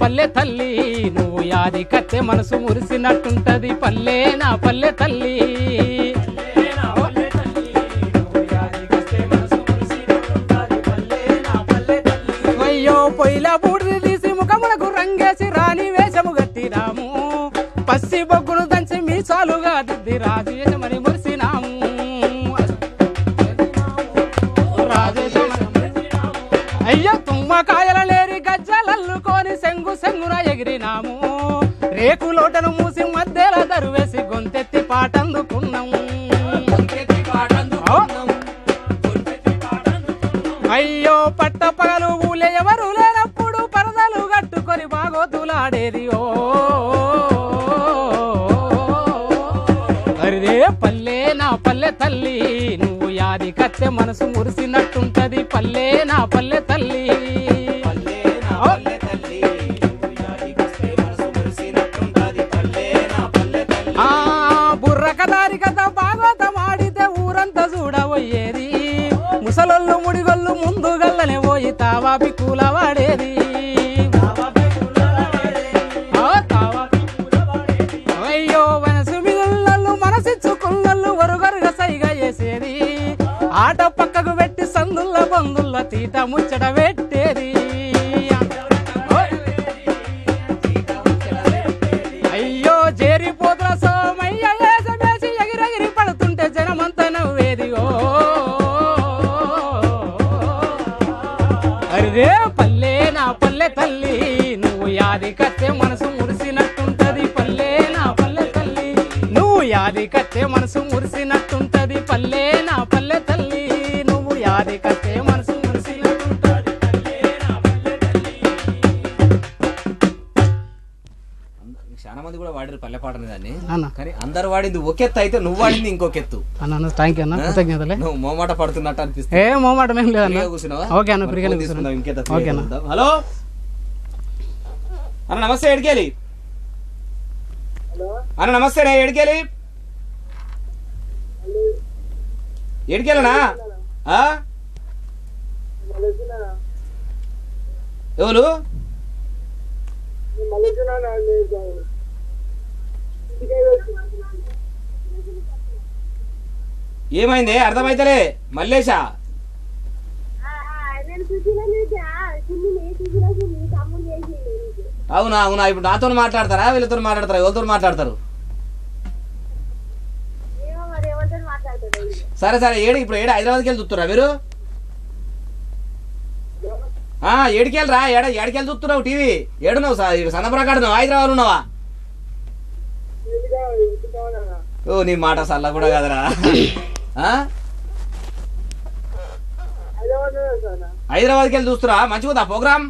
పల్లె తల్లి నువ్వు యాది కత్తె మనసు మురిసినట్టుంటది. పల్లె నా పల్లె తల్లి. అయ్యో పొయ్యిలా బూడిది తీసి ముఖములకు రంగేసి రాణి వేషము గట్టినాము పసి బొగ్గును దంచి మీసాలుగా దిద్ది రాజేశమని రేకు లోటను మూసి మధ్యలో దరువేసి గొంతెత్తి పాటందుకున్నాము అయ్యో పట్ట పగలు ఊలే ఎవరు లేనప్పుడు పరదలు కట్టుకొని బాగోతులాడేది. ఓ అరిదే పల్లె నా పల్లె తల్లి నువ్వు యాది కత్తె మనసు మురిసినట్టుంటది. పల్లె నా పల్లె తల్లి పోయి తావాపి కూలవాడేది. అయ్యో మనసు మిగుళ్ళు మనసిచ్చుకున్నళ్ళు వరుగరుగా సైగా చేసేది ఆట పక్కకు పెట్టి సందుల్ల బందుల్ల తీట ముచ్చట పెట్టి పల్లె తల్లి నువ్వు యాది కత్తె మనసు మురిసినట్టుంటది. పల్లె నా పల్లె తల్లి నువ్వు యాది కత్తె మనసు మురిసినట్టుంటది. పల్లె నా పల్లె తల్లి నువ్వు యాది కత్తె మనసు మురిసినట్టుంటది. చాలా మంది కూడా వాడారు పల్లె పాటని దాన్ని. కానీ అందరు వాడింది ఒక ఎత్తు అయితే నువ్వు వాడింది ఇంకొక ఎత్తు. అన్న థ్యాంక్ యూ అన్న. కృతజ్ఞతలే. నువ్వు మోమాట పడుతున్నట్టు అనిపిస్తుంది. ఏ మొహమాటం ఏం ఫ్రీగా కూర్చున్నావా? ఓకే అన్న ఫ్రీగా ఓకే అన్న. కూర్చుందాం. హలో? అన్న నమస్తే ఎడికేలి అన్న నమస్తే నే ఎడికేలి ఎడికేలనా? ఎవరు ఏమైంది? అర్థమైతలే. మల్లేశా నేను సుశీల నీకా సుమ్మిని సుశీల సుమ్మి తమ్ముడు చేసిండు నీకు అవునా అవునా ఇప్పుడు నాతో మాట్లాడతారా? వీళ్ళతో మాట్లాడతారా? ఎవరితో మాట్లాడతారు. సరే సరే ఏడు ఇప్పుడు ఏడు హైదరాబాద్కి వెళ్ళి చూస్తురా మీరు? ఆ ఏడికెళ్ళరా ఏడ ఏడికెళ్ళి చూస్తున్నావు టీవీ. ఏడున్నావు సార్ సన్నప్రకాడున్నావు హైదరాబాద్ ఉన్నావా? ఓ నీ మాట సల్ల కూడా కదరా? హైదరాబాద్కి వెళ్ళి చూస్తురా మంచిగుందా ప్రోగ్రామ్?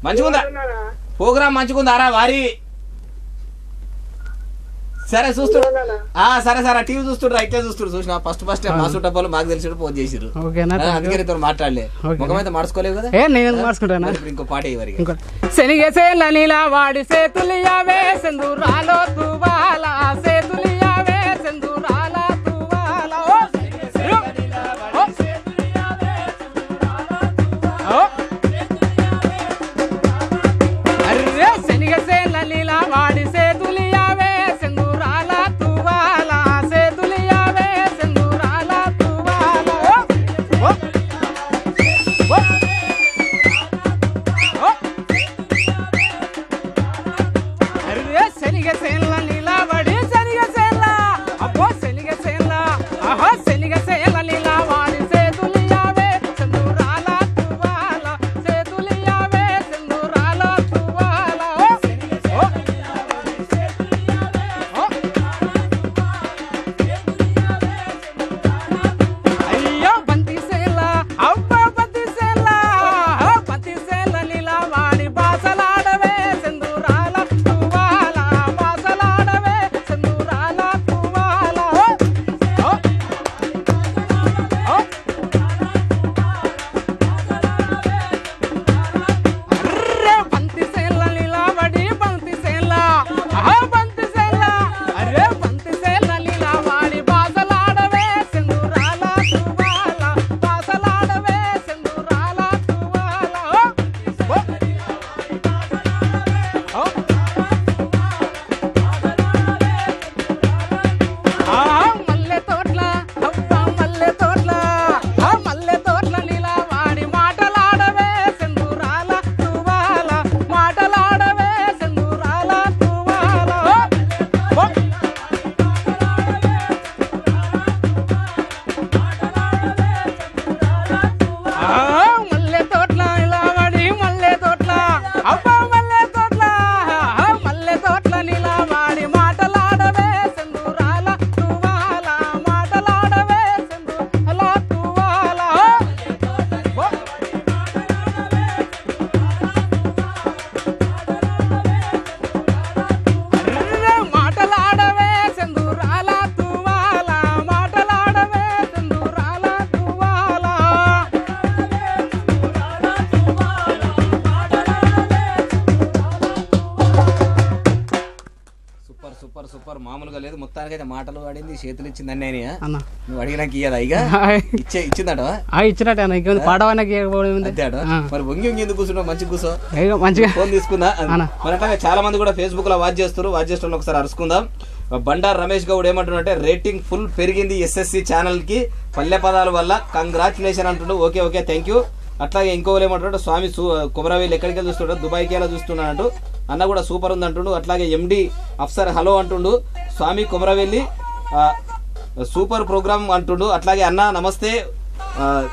మంచిగుందా? ప్రోగ్రామ్ మంచిగుందారా వారి. సరే చూస్తున్నా ఆ సరే సరే టీవీ చూస్తుండ్రా ఇట్లే చూస్తుండ్రు చూసిన ఫస్ట్ ఫస్ట్ మా చుట్టపాలు మాకు తెలిసి ఫోన్ చేసిరు అందుకే నీతో మాట్లాడలే. ముఖమైతే మార్చుకోలేవు కదా? ఏ నేను మార్చుకుంటానా? ఇంకో పాట ఇవ్వరు నీలా వాడి సెందురాలో తువాల మాటలు ఆడింది చేతులు ఇచ్చింది అన్నీ? అన్న. నువ్వు అడిగినాక ఇయ్యదా ఇక? ఇచ్చే ఇచ్చిందట ఇచ్చినట్టే అన్న. పాడవానికి మరి వంగి వంగి ఎందుకు కూర్చున్నావు? మంచి కూర్చో. మంచిగా. ఫోన్ తీసుకుందా. మరి అట్లాగే చాలా మంది కూడా ఫేస్బుక్లో వాచ్ చేస్తారు వాచ్ చేస్తున్న ఒకసారి అరుచుకుందాం. బండార్ రమేష్ గౌడ్ ఏమంటున్నాడంటే రేటింగ్ ఫుల్ పెరిగింది ఎస్ఎస్సి ఛానల్కి పల్లె పదాల వల్ల. కంగ్రాచులేషన్ అంటుండు ఓకే ఓకే థ్యాంక్ యూ అట్లాగే ఇంకోరు ఏమంటున్నాడు స్వామి కుమరవేలు ఎక్కడికి వెళ్ళి చూస్తున్నాడు? దుబాయ్కి ఎలా చూస్తున్నాడు? అన్న కూడా సూపర్ ఉంది అంటుండు అట్లాగే ఎండి అఫ్సర్ హలో అంటుండు. స్వామి కుమరవెల్లి సూపర్ ప్రోగ్రామ్ అంటుండు. అట్లాగే అన్న నమస్తే.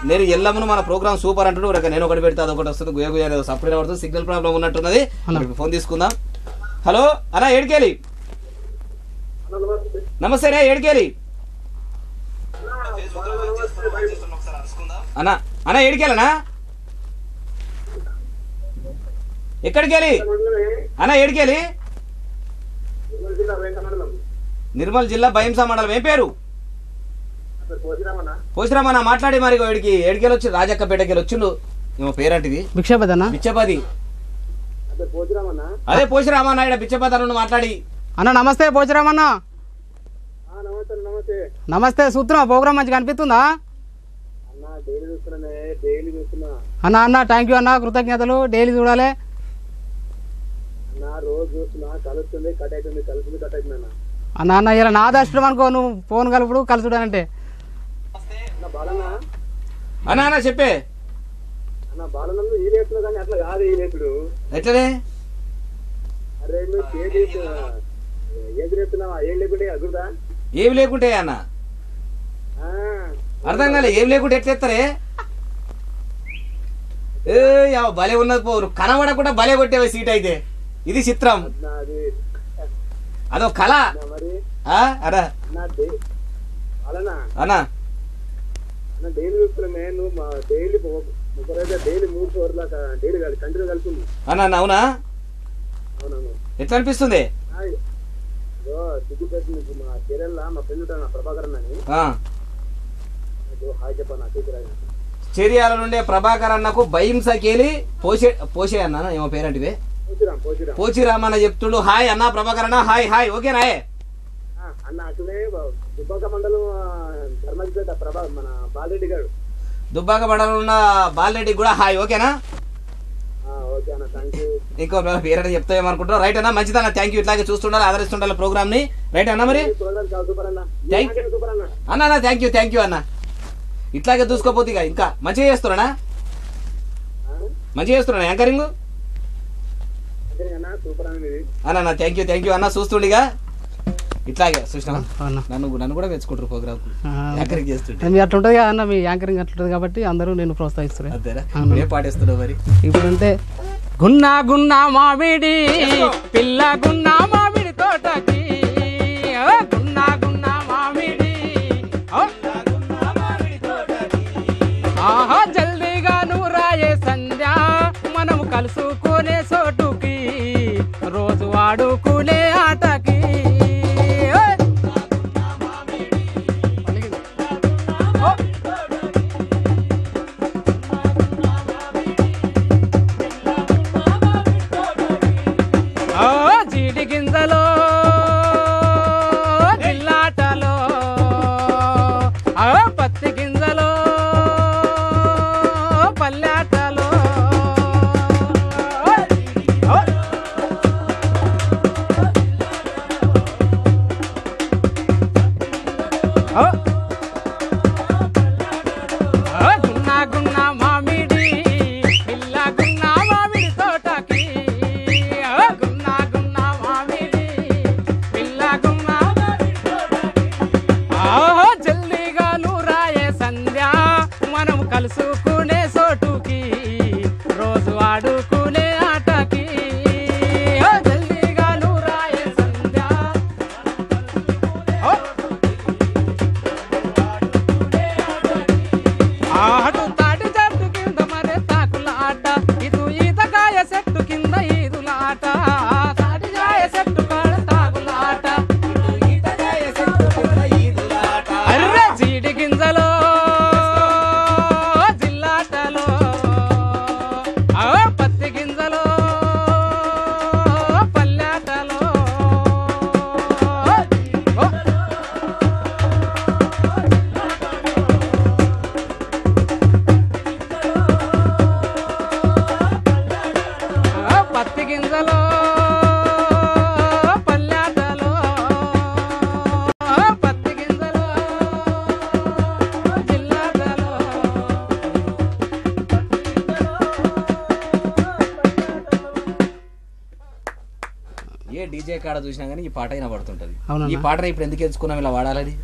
నేను ఎల్లమ్మను మన ప్రోగ్రామ్ సూపర్ అంటుండు. రేక నేను ఒకటి పెడితే అదొకటి వస్తుంది. గుయ గుయ అనేది సపరేట్ పడుతుంది. సిగ్నల్ ప్రాబ్లం ఉన్నట్టున్నది. ఫోన్ తీసుకుందాం. హలో అన్న ఏడికేలి? నమస్తే రే ఏడికేలి? అన్న అన్న ఏడికేలనా ఎక్కడికి వెళ్ళి అన్న ఏడికెళ్ళి నిర్మల్ జిల్లా భయంసా మండలం. ఏం పేరు? పోసిరామన్న మాట్లాడి మరి ఏడికి ఏడికెళ్ళి వచ్చి రాజక్కపేటకెళ్ళి వచ్చిండు ఏమో పేరంటిది. భిక్షాపతి అన్న బిచ్చపది అదే పోసిరామన్న ఇక్కడ బిచ్చపతి అన్న మాట్లాడి. అన్న నమస్తే పోచిరామన్న నమస్తే సూత్రం. ప్రోగ్రామ్ మంచిగా అనిపిస్తుందా అన్న అన్న థ్యాంక్ యూ అన్న. కృతజ్ఞతలు. డైలీ చూడాలి. అన్న. అన్న ఇలా నా దర్శనం అనుకో నువ్వు ఫోన్ కలుపుడు కలుసుడానంటే అన్న అన్న చెప్పే ఎట్లనే? ఏమి లేకుంటే అన్న? అర్థం కాలే ఏం లేకుంటే ఎట్లెత్తారే ఏ భలే ఉన్నది పోరు కనబడకుండా భలే కొట్టేవే సీట్ అయితే. ఇది చిత్రం. అదో కళ. అన్నా. అవునా? ఎట్లా అనిపిస్తుంది మా కేరళ మా ఫ్రెండ్ ప్రభాకర్ అని. హాయ్ చెరియాల నుండే ప్రభాకర్ అన్నకు భయంసకేలి పోసే పోసే అన్న ఏమో పేరంటివే పోచిరాం పోచిరాం. పోచిరామన్న చెప్తుడు. హాయ్ అన్న ప్రభాకర్ అన్న హాయ్. హాయ్ ఓకేనా అన్న అట్లనే దుబ్బాక మండలం ధర్మజిపేట ప్రభా మన బాలరెడ్డి గారు. దుబ్బాక మండలం ఉన్న బాలరెడ్డి కూడా హాయ్. ఓకేనా? అన్న ఇంకో పేరంటే చెప్తామనుకుంటున్నా రైట్ అన్న మంచిదన్న. థ్యాంక్ యూ ఇట్లాగే చూస్తుండాలి ఆదరిస్తుండాలి ప్రోగ్రామ్ని రైట్ అన్న మరి? అన్న. అన్న? అన్న అన్న థ్యాంక్ యూ థ్యాంక్ యూ అన్న. ఇట్లాగే చూసుకోపోతే ఇక ఇంకా మంచిగా చేస్తున్నానా? మంచిగా చేస్తున్నా యాంకరింగ్? అన్న థ్యాంక్ యూ థ్యాంక్ యూ అన్న చూస్తుండిగా? ఇట్లాగే చూసినా నన్ను నన్ను కూడా మెచ్చుకుంటారు ప్రోగ్రామ్ యాంకరింగ్ చేస్తుంటే. మీ అట్లా ఉంటుంది కదా అన్న మీ యాంకరింగ్ అట్లుంటుంది కాబట్టి అందరూ నేను ప్రోత్సహిస్తున్నారు. ఏం పాటేస్తున్నావు మరి. ఇప్పుడు అంటే గున్నా గున్నా మామిడి పిల్ల గున్నా మామిడి తోటకి ఓ, గున్నా గున్నా మామిడి ఆహా జల్దీగా నువ్వు రాయే సంధ్య మనం కలుసుకునే కాడ చూసినా కానీ ఈ పాట అయినా పడుతుంటది. ఈ పాటను ఇప్పుడు ఎందుకు ఎంచుకున్నాం ఇలా వాడాలని?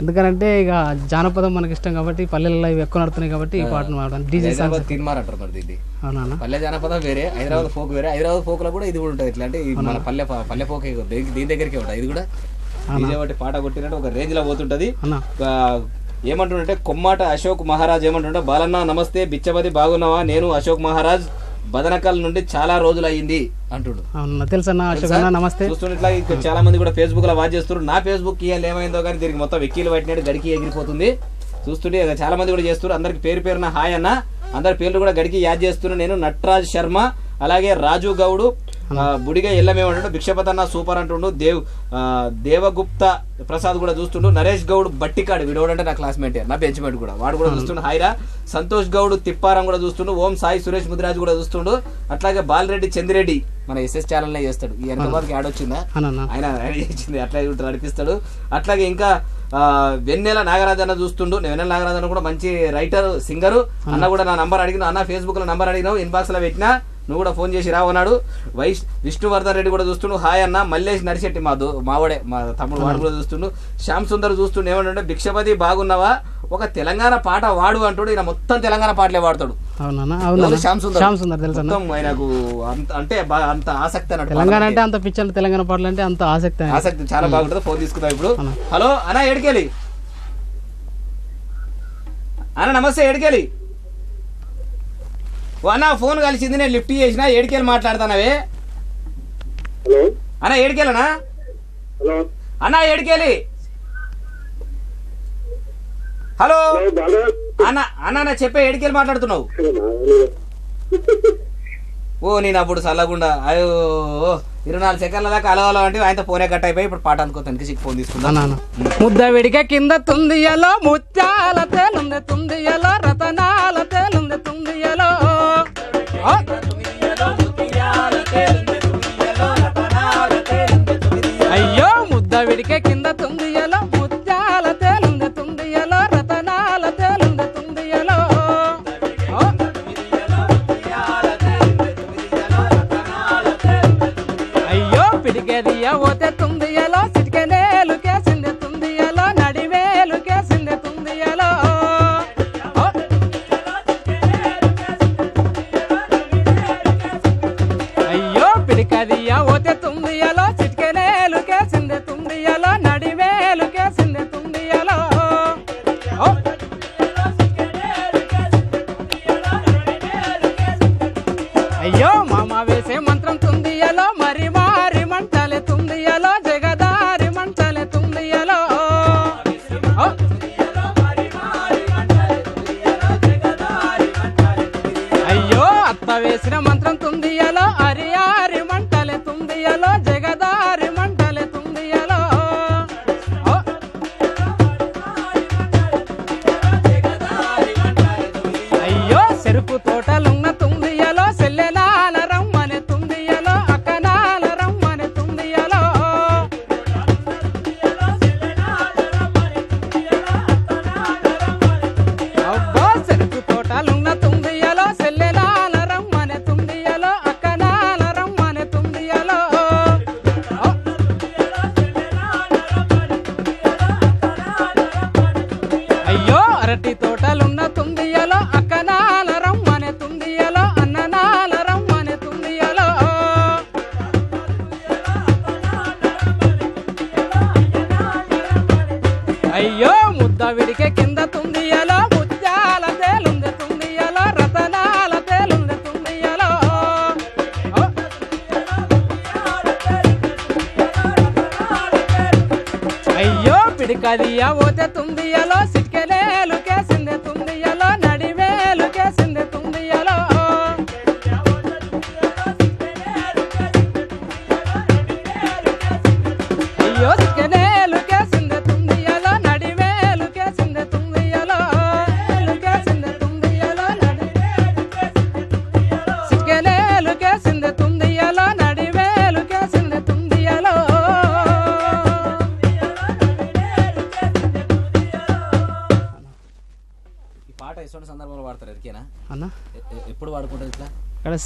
ఎందుకంటే ఇక జానపదం మనకి ఇష్టం కాబట్టి పల్లెల్లో ఇవి ఎక్కువ నడుతున్నాయి కాబట్టి ఈ పాటను వాడడం డీజే హైదరాబాద్ తిన్మార్ అంటారు మరి దీన్ని. అవునా పల్లె జానపదం వేరే హైదరాబాద్ ఫోక్ వేరే. హైదరాబాద్ ఫోక్లో కూడా ఇది కూడా ఉంటుంది. ఎట్లా అంటే మన పల్లె పల్లె ఫోక్ దీని దగ్గరికి ఉంటుంది ఇది కూడా డీజే పాట కొట్టినట్టు ఒక రేంజ్లో పోతుంటది ఏమంటుండంటే కొమ్మాట అశోక్ మహారాజ్ ఏమంటుండే బాలన్న నమస్తే బిచ్చబది బాగున్నావా? నేను అశోక్ మహారాజ్. బదనకల్ నుండి చాలా రోజులు అంటుండు. తెలుసన్నా నమస్తే. చూస్తున్నట్లా ఇంకా చాలా మంది కూడా ఫేస్బుక్లో వాచ్ చేస్తున్నారు. నా ఫేస్బుక్ ఇవాళ ఏమైందో కానీ దీనికి మొత్తం వెక్కీలు పట్టినట్టు గడికి ఎగిరిపోతుంది. చూస్తుంటే చాలా మంది కూడా చేస్తున్నారు. అందరికి పేరు పేరున హాయ్ అన్న. అందరి పేర్లు కూడా గడికి యాద్ చేస్తున్నా నేను. నట్రాజ్ శర్మ అలాగే రాజు గౌడు బుడిగా ఎల్లమేమంటుండు భిక్షపతి అన్న సూపర్ అంటుండు. దేవ్ ఆ, దేవగుప్త ప్రసాద్ కూడా చూస్తుండు. నరేష్ గౌడ్ బట్టికాడు వీడోడు అంటే నా క్లాస్మేట్ నా బెంచ్మేట్ కూడా. వాడు కూడా చూస్తుండు హాయిరా సంతోష్ గౌడ్ తిప్పారం కూడా చూస్తుండు. ఓం సాయి సురేష్ ముదిరాజ్ కూడా చూస్తుండు. అట్లాగే బాలరెడ్డి చందిరెడ్డి మన ఎస్ఎస్ ఛానల్ చేస్తాడు. ఈ వెనక యాడ్ వచ్చిందా? ఆయన చేసింది అట్లా ఇట్లా నడిపిస్తాడు అట్లాగే ఇంకా వెన్నెల నాగరాజు అన్న చూస్తుండు. నేను వెన్నెల నాగరాజు అన్న కూడా మంచి రైటర్ సింగరు. అన్న కూడా నా నంబర్ అడిగిన అన్న ఫేస్బుక్లో నంబర్ అడిగినావు ఇన్బాక్స్లో పెట్టినా. నువ్వు కూడా ఫోన్ చేసి రావన్నాడు వైష్ విష్ణువర్ధన్ రెడ్డి కూడా చూస్తుండు. హాయ్ అన్న మల్లేష్ నరిశెట్టి మా దో మావడే మా తమ్ముడు వాడు కూడా చూస్తుండు. శ్యామ్ సుందర్ చూస్తుండు. ఏమంటుండే భిక్షపతి బాగున్నావా? ఒక తెలంగాణ పాట వాడు అంటాడు. ఈయన మొత్తం తెలంగాణ పాటలే? అవునా శ్యామ్ సుందర్? మొత్తం ఆయనకు అంత అంటే అంత ఆసక్తి అన్నట్టు తెలంగాణ అంటే అంత పిక్చర్లు తెలంగాణ పాటలు అంటే అంత ఆసక్తి. ఆసక్తి చాలా బాగుంటుంది. ఫోన్ తీసుకుందాం ఇప్పుడు. హలో అన్న ఎడికెళ్ళి అన్న నమస్తే ఎడికెళ్ళి ఓ అన్న ఫోన్ కలిసింది నేను లిఫ్ట్ చేసిన ఏడికెళ్ళి మాట్లాడతానవే హలో? అన్న ఏడికెళ్ళనా హలో? అన్న ఏడికెళ్ళి హలో? అన్న అన్న చెప్పే ఏడికెళ్ళి మాట్లాడుతున్నావు? ఓ నేను అప్పుడు చల్లకుండా అయ్యో ఇరవై నాలుగు సెకండ్ల దాకా అలవాలో అంటే ఆయనతో ఫోనే కట్ అయిపోయి ఇప్పుడు పాట అనుకో తనకి ఫోన్ తీసుకుందాం. అన్న అన్న. ముద్ద విడిక కింద తుందియలో ముత్యాల తేలుంది తుందియలో రతనాల తేలుంది తుందియలో. ఓ! అయ్యో ముద్ద విడికే కింద తుంది. दिया वो तो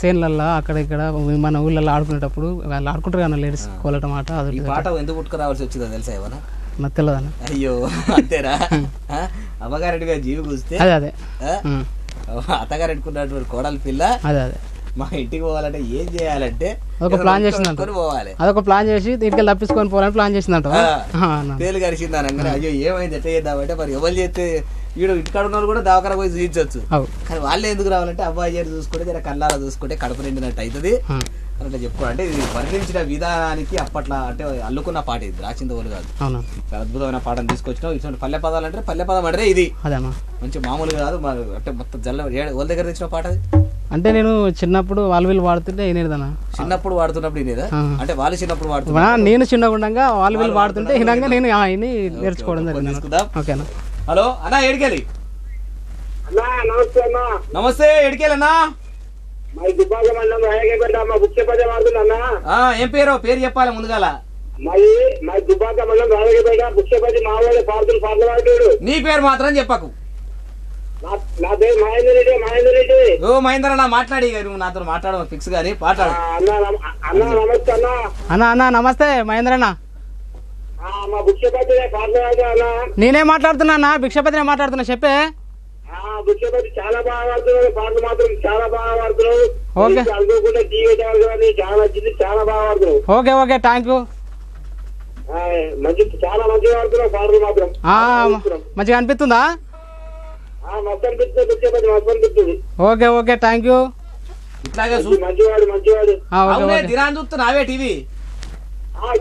సేన్లల్లో అక్కడ ఇక్కడ మన ఊళ్ళల్లో ఆడుకునేటప్పుడు వాళ్ళు ఆడుకుంటారు కదా లేడీస్ కోలటం ఆట అది పాట ఎందుకు పుట్టుకురావాల్సి వచ్చిందో తెలుసా ఏమన్నా? నాకు తెలియదన్న అయ్యో అంతేనా? అమ్మగారెడ్డిగా జీవి కూస్తే అదే అదే. ఆ? ఉమ్. అత్తగారెట్టుకున్నటువంటి కోడలి పిల్ల? అదే అదే. మా ఇంటికి పోవాలంటే ఏం చేయాలంటే ఒక ప్లాన్ చేసిందంట. పోవాలి. అదొక ప్లాన్ చేసి దీనికి తప్పించుకొని పోవాలని ప్లాన్ చేసిందంట. ఆ. ఆ, అన్న. తేలు కరిచింది అనగానే అయ్యో ఏమైంది? ఎట్లా చేద్దామంటే మరి ఎవరు చేస్తే వీడు ఇంటికాడ ఉన్న కూడా దవాఖాన పోయి చూపించవచ్చు అవు. కానీ వాళ్ళే ఎందుకు రావాలంటే అబ్బాయి గారు చూసుకుంటే జర చూసుకుంటే కడుపు నిండినట్టు అవుతుంది. అని అట్లా చెప్పుకో. అంటే ఇది వర్ణించిన విధానానికి అప్పట్లో అంటే అల్లుకున్న పాట ఇది రాసిందోలు కాదు. అద్భుతమైన పాటను తీసుకొచ్చినావు. ఇటువంటి పల్లె పదాలు అంటే పల్లె పదం అంటే ఇది. మంచి మామూలు కాదు అంటే మొత్తం జల్ల వాళ్ళ దగ్గర తెచ్చిన పాట అది? అంటే నేను చిన్నప్పుడు వాళ్ళు వీళ్ళు వాడుతుంటే వినేదన్న చిన్నప్పుడు వాడుతున్నప్పుడు ఆ. అంటే వాళ్ళు చిన్నప్పుడు వాడుతున్నారు మన- నేను చిన్నగా ఉండగా వాళ్ళు వీళ్ళు వాడుతుంటే వినంగా నేను నేర్చుకోవడం జరిగింది ఓకేనా? హలో అన్న ఎడికెళ్ళి అన్నా నమస్తే ఆ, ఏం పేరు? పేరు చెప్పాలి ముందుగాల. మరి మా దుబ్బాక మండలం రాయగపేట ముఖ్య పది మా వాళ్ళ పార్తులు పాటలు పాడుతాడు నీ పేరు మాత్రం చెప్పకు. నా నా పేరు మహేందర్ రెడ్డి మహేందర్ రెడ్డి. ఓ మహేందర్ అన్న మాట్లాడి నువ్వు నాతో మాట్లాడవు ఫిక్స్ గానీ మాట్లాడు. ఆ, అన్నా నమ- అన్నా నమస్తే అన్నా. అన్న అన్న నమస్తే మహేంద్ర అన్న. నేనే మాట్లాడుతున్నా అన్న? భిక్షపతినే మాట్లాడుతున్నా చెప్పే. పది చాలా బాగా పాటలు మాత్రం చాలా బాగా ఓకే. అనుకోకుండా కానీ చాలా చాలా బాగా ఓకే ఓకే థ్యాంక్ యూ మంచి చాలా మంచిగా పాటలు మాత్రం. మంచిగా అనిపిస్తుందా? మస్తు అనిపిస్తుంది మస్తు ఓకే ఓకే థ్యాంక్ యూ ఇట్లాగే మంచివాడు మంచివాడు. దినాన్ని చూస్తున్నావే టీవీ.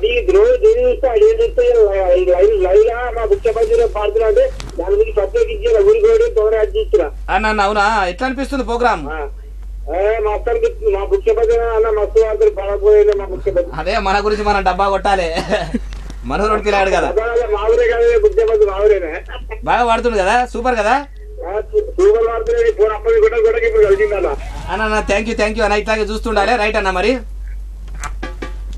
దీనికి రోజు దీని చూస్తే అది చూస్తే లైవ్ లైవ్ లా మా ముఖ్య పది పాడుతున్నా అంటే దాని గురించి ప్రత్యేకించి పోయి తొందర యాడ్ చేస్తున్నా. అన్న అవునా? ఎట్లా అనిపిస్తుంది ప్రోగ్రామ్? ఏ, అదే మన గురించి మనం డబ్బా కొట్టాలి. మనోడు పిల్లాడు కదా. అదే మా ఊరే కదా బాగా వాడుతుంది కదా? సూపర్ కదా? అన్న థ్యాంక్ యూ థ్యాంక్ యూ అన్న. ఇట్లాగే చూస్తుండాలి రైట్ అన్న మరి?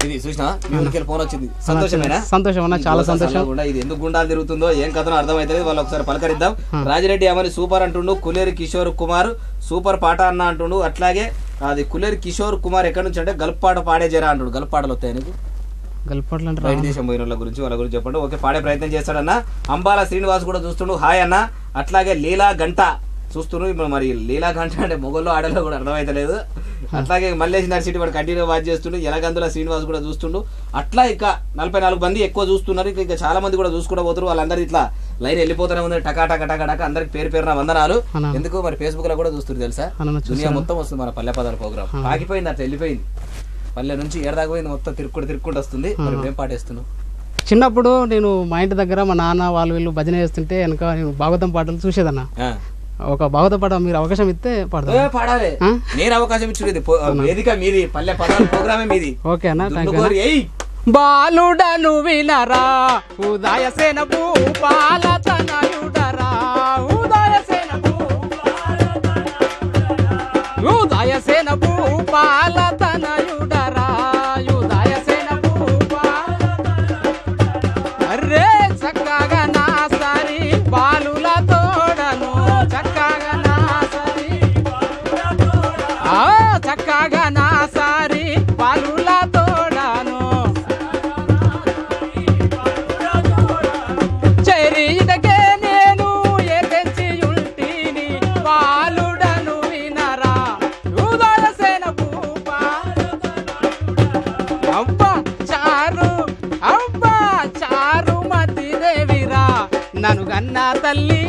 ఇది చూసినా? మీ ఊరికి ఫోన్ వచ్చింది. సంతోషమేనా? సంతోషం అన్న చాలా సంతోషం. కూడా ఇది ఎందుకు గుండాలు తిరుగుతుందో ఏం కథనో అర్థమైతలేదు. వాళ్ళు ఒకసారి పలకరిద్దాం. రాజిరెడ్డి అమరి సూపర్ అంటుండు కులేరు కిషోర్ కుమార్ సూపర్ పాట అన్న అంటుండు. అట్లాగే అది కులేరు కిషోర్ కుమార్ ఎక్కడి నుంచి అంటే గల్పాట పాడే జరా అంటుండు. గల్పాటలు వస్తాయి నీకు? గల్పట్లు అంటే బయట దేశం పోయిన వాళ్ళ గురించి వాళ్ళ గురించి చెప్పండి. ఓకే పాడే ప్రయత్నం చేస్తాడన్న. అంబాల శ్రీనివాస్ కూడా చూస్తుండు. హాయ్ అన్న. అట్లాగే లీలా గంట చూస్తుండ్రు ఇప్పుడు మరి లీలా గంట అంటే మొగల్లో ఆడలో కూడా అర్థమైతలేదు. అట్లాగే మల్లేష్ నర్సిటీ వాడు కంటిన్యూ వాచ్ చేస్తుండు. ఎలగందుల శ్రీనివాస్ కూడా చూస్తుండు. అట్లా ఇక నలభై నాలుగు మంది ఎక్కువ చూస్తున్నారు. ఇక చాలా మంది కూడా చూసుకుంటూ పోతారు వాళ్ళందరూ ఇట్లా లైన్ వెళ్ళిపోతూనే ఉంది టకా టకా టకా టకా అందరికి పేరు పేరున వందనాలు. ఎందుకు? మరి ఫేస్బుక్లో కూడా చూస్తారు తెలుసా? దునియా మొత్తం వస్తుంది మన పల్లె పదాల ప్రోగ్రామ్ ఆగిపోయింది అట్లా వెళ్ళిపోయింది. పల్లె నుంచి ఏడదాకా పోయింది మొత్తం తిరుక్కుంటూ తిరుక్కుంటూ వస్తుంది. మరి ఏం పాటేస్తున్నావు చిన్నప్పుడు నేను మా ఇంటి దగ్గర మా నాన్న వాళ్ళు వీళ్ళు భజన చేస్తుంటే వెనక నేను భాగవతం పాటలు చూసేదన్న. ఒక పాట మీరు అవకాశం ఇస్తే ఏ, పాడతాను పాడాలి? నేను అవకాశం ఇచ్చుడు వేదిక మీది పల్లె పదాల ప్రోగ్రామే మీది. ఓకే అన్న థ్యాంక్ యూ బాలుడను వినరా ఉదయసేన భూపాల తనయుడరా చక్కగా సారి పాలుల తోడాను. చెరీటకే నేను ఏ తెచ్చి ఉంటిని పాలుడను వినరా. ఉదయసేన భూపా అబ్బా చారు అబ్బా చారు మతి దేవిరా. నన్ను గన్నా తల్లి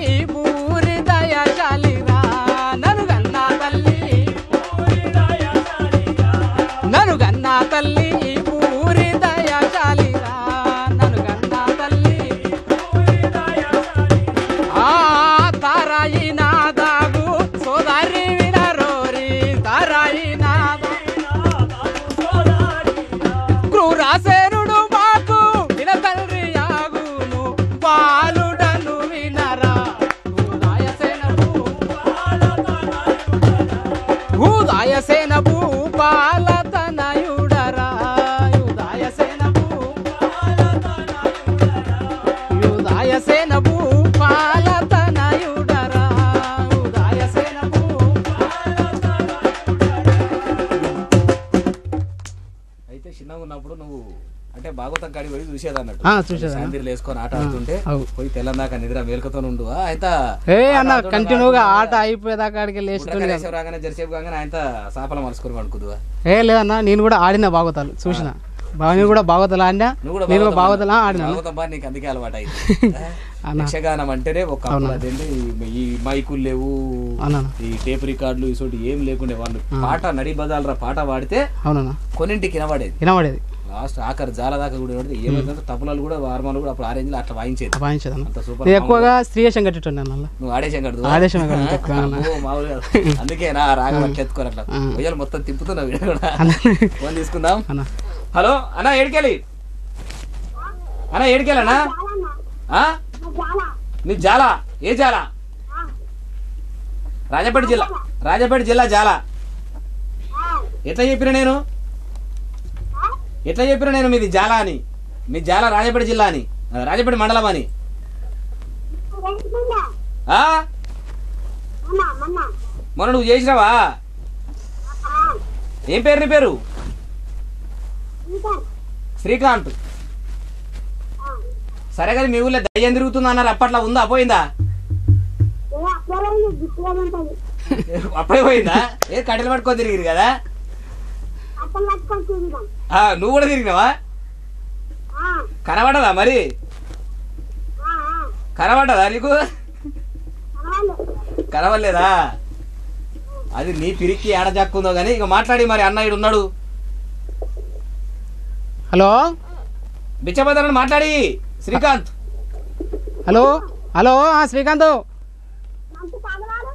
తల్లి సాందిర్లు వేసుకొని ఆట ఆడుతుంటే. పోయి తెల్లందాక నిద్ర మేలుకతో ఉండు. అన్న కంటిన్యూగా ఆట అయిపోయేదాకా ఆడికి కదా రాగానే జరసేపు కాగానే ఆయన సాపల మలుసుకొని పడుకుదువా? ఏ లేదన్నా నేను కూడా ఆడిన బాగోతాలు చూసిన. నేను కూడా బాగోతాలు ఆడినా? నువ్వు కూడా నేను కూడా భాగవతం బాగోతాలు ఆడినా? నీకు అందుకే అలవాటు అయింది. యక్షగానం అంటేనే ఒక ఈ మైకులు లేవు ఈ టేప్ రికార్డులు ఇసోటి ఏం లేకుండే వాళ్ళు. పాట నడి బదాలరా పాట పాడితే అవునన్నా కొన్నింటికి వినబడేది. వినబడేది. లాస్ట్ ఆఖరి జాల దాకా కూడా ఏమైందంటే తప్పులాలు కూడా వారమాలు కూడా అప్పుడు ఆరేంజ్లో అట్లా వాయించేది. వాయించేదన్న అంత సూపర్ నేను ఎక్కువగా శ్రీయేషం కట్టేటండి అన్న నువ్వు ఆడేశం కడతా ఎక్కువ మామూలుగా. అందుకే నా రాగం అట్లా ఎత్తుకోరు అట్లా. ఉయ్యాలు మొత్తం తిప్పుతున్నావు వీడు కూడా. ఫోన్ తీసుకుందాం. అన్న. హలో అన్న ఏడికెళ్ళి? అన్న ఏడికెళ్ళనా? నీ జాలా ఏ జాలా? రాజపేట జిల్లా. రాజపేట జిల్లా జాలా. ఎట్లా చెప్పిన నేను? ఎట్లా చెప్పిన నేను మీది జాలా అని. మీ జాలా రాజపేట జిల్లా అని. రాజపేట మండలం అని. మొన్న నువ్వు చేసినావా? ఏం పేరు నీ పేరు? శ్రీకాంత్. సరే కదా మీ ఊళ్ళో దయ్యం తిరుగుతుంది అన్నారు? అప్పట్లో ఉందా? పోయిందా? అప్పుడే పోయిందా? ఏ కట్టెలు పట్టుకొని తిరిగిరు కదా? నువ్వు కూడా తిరిగినావా? కనబడదా మరి? కనబడ్డదా నీకు? కనబడలేదా? అది నీ పిరికి ఏడ జాక్కుందో కానీ ఇక మాట్లాడి మరి అన్న ఈడు ఉన్నాడు. హలో? బిచ్చబద్దరని మాట్లాడి శ్రీకాంత్. హలో? హలో? ఆ, శ్రీకాంత్. మంచి పాడవాడు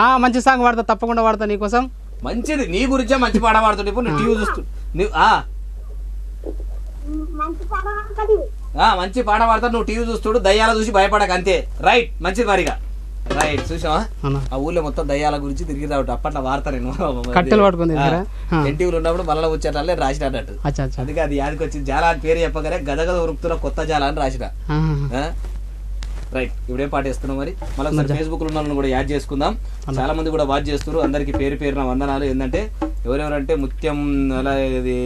ఆ, మంచి సాంగ్ వాడతా తప్పకుండా వాడతా నీకోసం. మంచిది నీ గురించే మంచి పాట పాడుతుంటే ఇప్పుడు నువ్వు టీవీ చూస్తూ నువ్వు ఆ, మంచి పాడవాడు ఆ, మంచి పాట పాడతాడు. నువ్వు టీవీ చూస్తుడు దయ్యాల చూసి భయపడక అంతే. రైట్ మంచిది మరిగా. రైట్ చూసావా? ఆ ఊళ్ళో మొత్తం దయ్యాల గురించి తిరిగి రావట్టు అప్పట్లో వార్త నేను. కట్టెలు? ఆ. ఎన్టీవీలో ఉన్నప్పుడు మళ్ళీ వచ్చేటల్లే రాసిన అన్నట్టు. అందుకే అది యాదికి వచ్చింది. జాల అని పేరు చెప్పగానే గదగద ఉరుకుతున్న కొత్త జాల అని రాసిన? రైట్ ఇప్పుడేం పాట వేస్తున్నాం మరి? మళ్ళీ ఒకసారి ఫేస్బుక్లో ఉన్న కూడా యాడ్ చేసుకుందాం. చాలా మంది కూడా వాచ్ చేస్తున్నారు. అందరికి పేరు పేరున వందనాలు. ఏంటంటే ఎవరెవరంటే ముత్యం అలా ఇది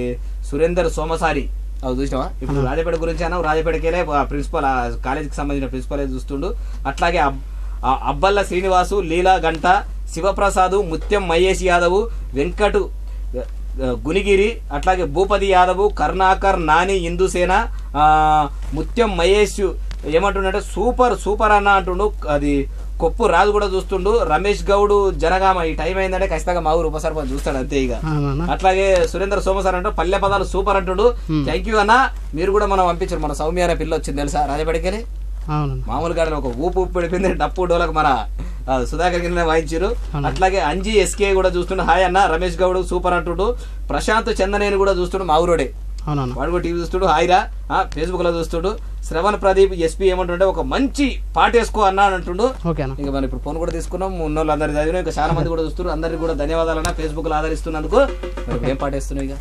సురేందర్ సోమసారి. అవి చూసినావా? ఇప్పుడు రాజపేట గురించి అన్నావు రాజపేటకెళ్ళే ప్రిన్సిపల్ కాలేజీకి సంబంధించిన ప్రిన్సిపల్ చూస్తుండు. అట్లాగే అబ్బల్ల శ్రీనివాసు లీలా గంట శివప్రసాద్ ముత్యం మహేష్ యాదవ్ వెంకటు గునిగిరి అట్లాగే భూపతి యాదవ్ కరుణాకర్ నాని ఇందుసేన ముత్యం మహేష్ ఏమంటుండంటే సూపర్ సూపర్ అన్న అంటుండు. అది కొప్పు రాజు కూడా చూస్తుండు. రమేష్ గౌడ్ జనగామ ఈ టైం అయిందంటే ఖచ్చితంగా మా ఊరు ఉప సర్పంచ్ చూస్తాడు అంతే ఇక. అట్లాగే సురేంద్ర సోమసార్ అంటే పల్లె పదాలు సూపర్ అంటుండు. థ్యాంక్ యూ అన్న. మీరు కూడా మనం పంపించారు. మన సౌమ్య అనే పిల్ల వచ్చింది తెలుసా? అవునన్నా. మామూలుగా ఒక ఊపు ఊపు పడిపోయింది. డప్పు డోలకు మన సుధాకర్ కింద వాయించారు అట్లాగే అంజీ ఎస్కే కూడా చూస్తుండు. హాయ్ అన్న. రమేష్ గౌడ్ సూపర్ అంటుండు. ప్రశాంత్ చందనేని కూడా చూస్తుండు మా ఊరోడే. వాడు కూడా టీవీ చూస్తుడు. హాయిరా. ఫేస్బుక్లో చూస్తుడు. శ్రవణ్ ప్రదీప్ ఎస్పీ ఏమంటుంటే ఒక మంచి పాట వేసుకో అన్నా అని అంటుండు. ఇంకా మనం ఇప్పుడు ఫోన్ కూడా తీసుకున్నాం ఉన్న వాళ్ళందరి చదివినాం ఇంకా చాలా మంది కూడా చూస్తున్నారు. అందరికి కూడా ధన్యవాదాలు అన్న ఫేస్బుక్లో ఆదరిస్తున్నందుకు ఏం పాట వేస్తున్నావు ఇక?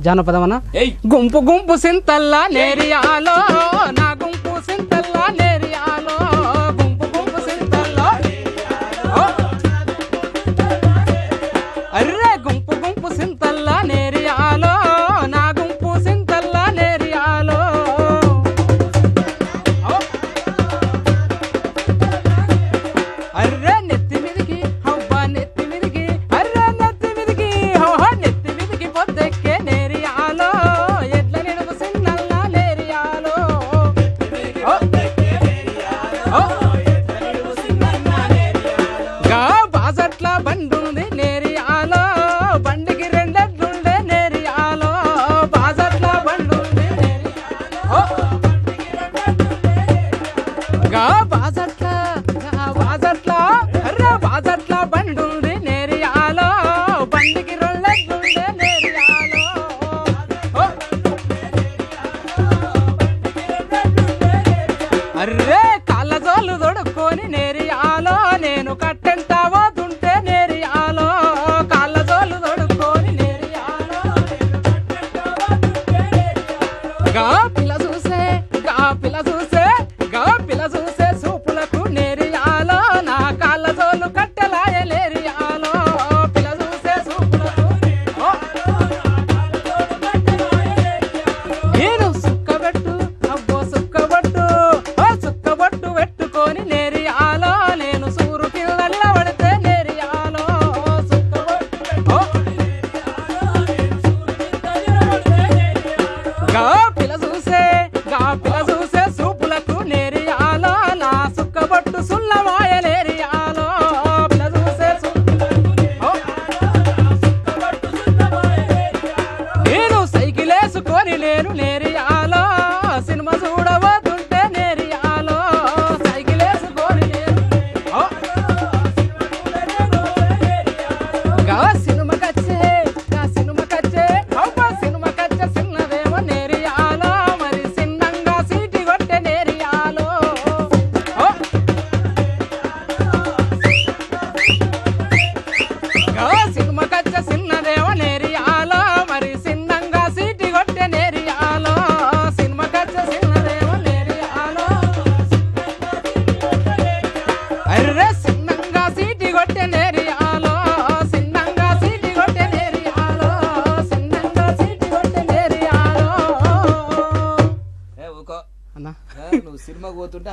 జానపదం అన్న. ఏయ్! గుంపు గుంపు సింతల్లా నేరియాలో నా గుంపు సింతల్లా నేరియాలో.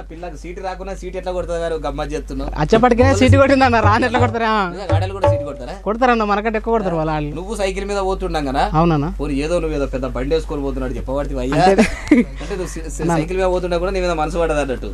పిల్లకి సీట్ రాకుండా సీట్ ఎట్లా కొడుతుంది గారు? గమ్మత్ చేస్తున్నావు. అచ్చప్పటికే సీటు కొట్టింది అన్న రాని ఎట్లా కొడతారా? గాడీలు కూడా సీట్ కొడతారా? కొడతారన్న మనకంటే ఎక్కువ కొడతారు వాళ్ళ వాళ్ళు. నువ్వు సైకిల్ మీద పోతుండం కదా అవునన్నా. పోనీ ఏదో నువ్వు ఏదో పెద్ద బండి వేసుకొని పోతున్నాడు చెప్పబడితే అయ్యా. అంటే నువ్వు సైకిల్ మీద పోతుండే కూడా నీ మీద మనసు పడదు అన్నట్టు.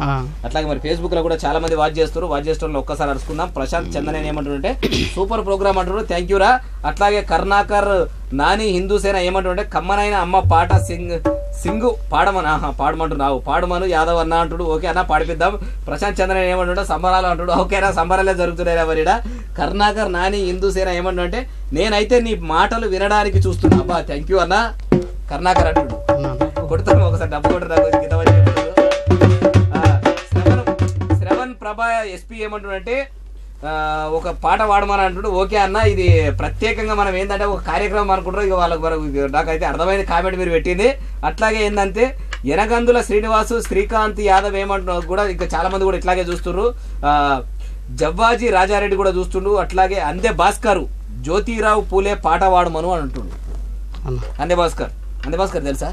అట్లాగే మరి ఫేస్బుక్లో కూడా చాలా మంది వాచ్ చేస్తారు వాచ్ చేసిన ఒక్కసారి అరుచుకుందాం ప్రశాంత్ చందన్ ఏమంటుంటే సూపర్ ప్రోగ్రామ్ అంటున్నారు థ్యాంక్ యూ రా. అట్లాగే కర్ణాకర్ నాని హిందూ సేన ఏమంటుంటే కమ్మనైన అమ్మ పాట సింగ్ సింగు పాడమని. ఆహా పాడమంటున్నావు. పాడమను యాదవ్ అన్న అంటుడు. ఓకే అన్న పాడిపిద్దాం. ప్రశాంత్ చంద్రన్ ఏమంటుంటే సంబరాలు అంటుడు. ఓకేనా సంబరాలే జరుగుతున్నాయి మరిడా కర్ణాకర్ నాని హిందూ సేన ఏమంటుంటే నేనైతే నీ మాటలు వినడానికి చూస్తున్నా. అబ్బా థ్యాంక్ యూ అన్న. కర్ణాకర్ అంటుడు. కొడతాను ఒకసారి డబ్బు కొడతాను శ్రవణ్ ప్రభా ఎస్పీ ఏమంటుండంటే ఒక పాట పాడమని అంటుడు. ఓకే అన్న ఇది ప్రత్యేకంగా మనం ఏంటంటే ఒక కార్యక్రమం అనుకుంటారు ఇక వాళ్ళకి మనకు నాకైతే అర్థమైన కామెంట్ మీరు పెట్టింది. అట్లాగే ఏంటంటే ఎనగందుల శ్రీనివాసు శ్రీకాంత్ యాదవ్ ఏమంటున్నారు కూడా ఇంకా చాలా మంది కూడా ఇట్లాగే చూస్తున్నారు జవ్వాజీ రాజారెడ్డి కూడా చూస్తుండు. అట్లాగే అందే భాస్కర్ జ్యోతిరావు పూలే పాట పాడమను అని అంటుండు. అన్న. అందే భాస్కర్. అందే భాస్కర్ తెలుసా?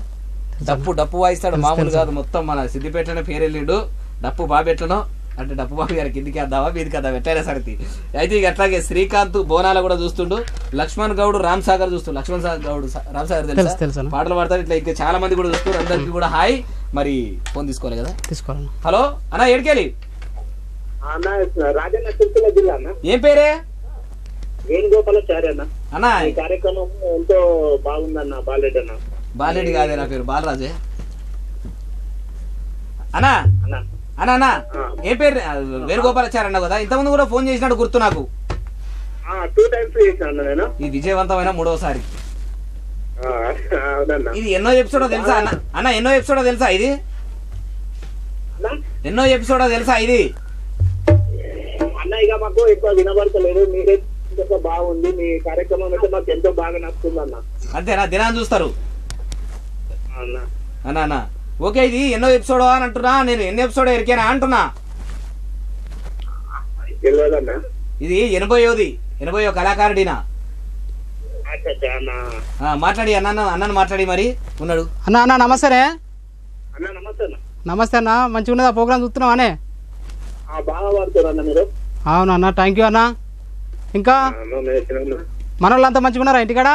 డప్పు డప్పు వాయిస్తాడు మామూలు కాదు. మొత్తం మన సిద్దిపేటనే పేరు వెళ్ళిండు డప్పు బాబు ఎట్లనో అంటే డప్పు బాబు గారికి కిందికి వద్దామా మీదికి వద్దాం ఎట్లయినా సరితి అయితే ఇక అట్లాగే శ్రీకాంత్ బోనాల కూడా చూస్తుండు. లక్ష్మణ్ గౌడ్ రామ్ సాగర్ చూస్తుండు. లక్ష్మణ్ సాగర్ గౌడ్ రామ్ సాగర్ తెలుసు. పాటలు పాడతారు. ఇట్లా ఇంకా చాలా మంది కూడా చూస్తారు అందరికి కూడా హాయ్. మరి ఫోన్ తీసుకోవాలి కదా? తీసుకోవాలన్న హలో అన్న ఏడికెళ్ళి అన్న రాజన్న సిరిసిల్ల జిల్లా అన్న. ఏం పేరే? వేణుగోపాలాచారి అన్న. అన్న ఈ కార్యక్రమం ఎంతో బాగుందన్న బాలరెడ్డి అన్న. బాలరెడ్డి కాదే నా పేరు బాలరాజే. అన్నా అన్న. అన్న. ఏ పేరు? ఆ, వేణుగోపాలాచారి అన్నావు కదా. ఇంతకుముందు కూడా ఫోన్ చేసినాడు గుర్తు నాకు. ఇది విజయవంతమైన మూడవసారి ఇది ఎన్నో ఎపిసోడో తెలుసా అన్న? అన్న ఎన్నో ఎపిసోడో తెలుసా ఇది? ఎన్నో ఎపిసోడో తెలుసా ఇది? అన్న ఇక మాకు ఎక్కువ వినబడతలేదు. మీరే బాగుంది మీ కార్యక్రమం అయితే మాకు ఎంతో బాగా నచ్చుతుంది అన్న అంతేనా? దినాన్ని చూస్తారు. అన్న అన్న. ఓకే ఇది ఎన్నో ఎపిసోడో అని అంటున్నా నేను ఎన్ని ఎపిసోడో ఎరికేనా అంటున్నా. ఇది ఎనభైయోది ఎనభైయో కళాకారుడినా. మాట్లాడి అన్న. అన్నను మాట్లాడి మరి ఉన్నాడు. అన్న అన్న నమస్తే అన్న. నమస్తే అన్న మంచిగా ఉన్నదా ప్రోగ్రామ్ చూస్తున్నావా అనే? ఆ, బాగా వాడుతారు అన్న మీరు. అవును అన్న థ్యాంక్ యూ అన్న. ఇంకా? ఆ, నువ్వు నేర్చిన- మన వాళ్ళంతా మంచిగా ఉన్నారా ఇంటికాడ?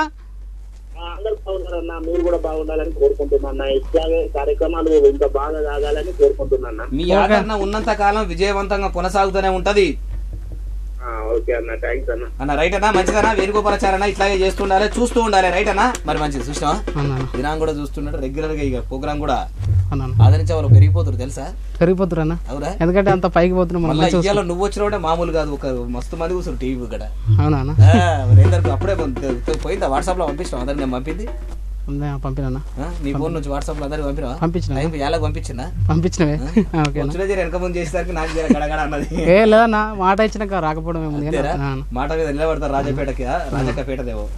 అందరూ బాగున్నారన్న మీరు కూడా బాగుండాలని కోరుకుంటున్నా ఇట్లాగే కార్యక్రమాలు ఇంకా బాగా సాగాలని కోరుకుంటున్నా మీ ఆదరణ ఉన్నంత కాలం విజయవంతంగా కొనసాగుతూనే ఉంటది. ఓకే అన్న థ్యాంక్స్ అన్న. అన్న రైట్ అన్నా? మంచిదన్నా? వేణుగోపాలాచారణ ఇట్లాగే చేస్తుండాలి చూస్తూ ఉండాలి రైట్ అన్నా? మరి మంచిది చూసినావా? అన్న. దినాం కూడా చూస్తున్నాడు రెగ్యులర్గా ఇక ప్రోగ్రామ్ కూడా అన్న. ఆదరించే వాళ్ళు పెరిగిపోతారు తెలుసా? పెరిగిపోతురు అన్న. అవునా? ఎందుకంటే అంత పైకి పోతున్నాం ఇయ్యాల నువ్వు వచ్చిన మామూలు కాదు ఒక మస్తు మంది కూర్చొని టీవీ ఇక్కడ అవునా అన్న? రేందర్ అప్పుడే పంపి- పోయిందా? వాట్సాప్లో పంపించిన అందరికి నేను పంపింది? పంపినా ఆ, నీ ఫోన్ నుంచి వాట్సాప్లో అందరికి పంపినా పంపించిన? పంపించినవే. ఓకే వెనక ముందు చేసేసరికి నాకు గడగడ అన్నది. ఏ లేదన్న మాట ఇచ్చినాక రాకపోవడం ఏముంది. మాట మీద నిలబడతారు రాజపేటకి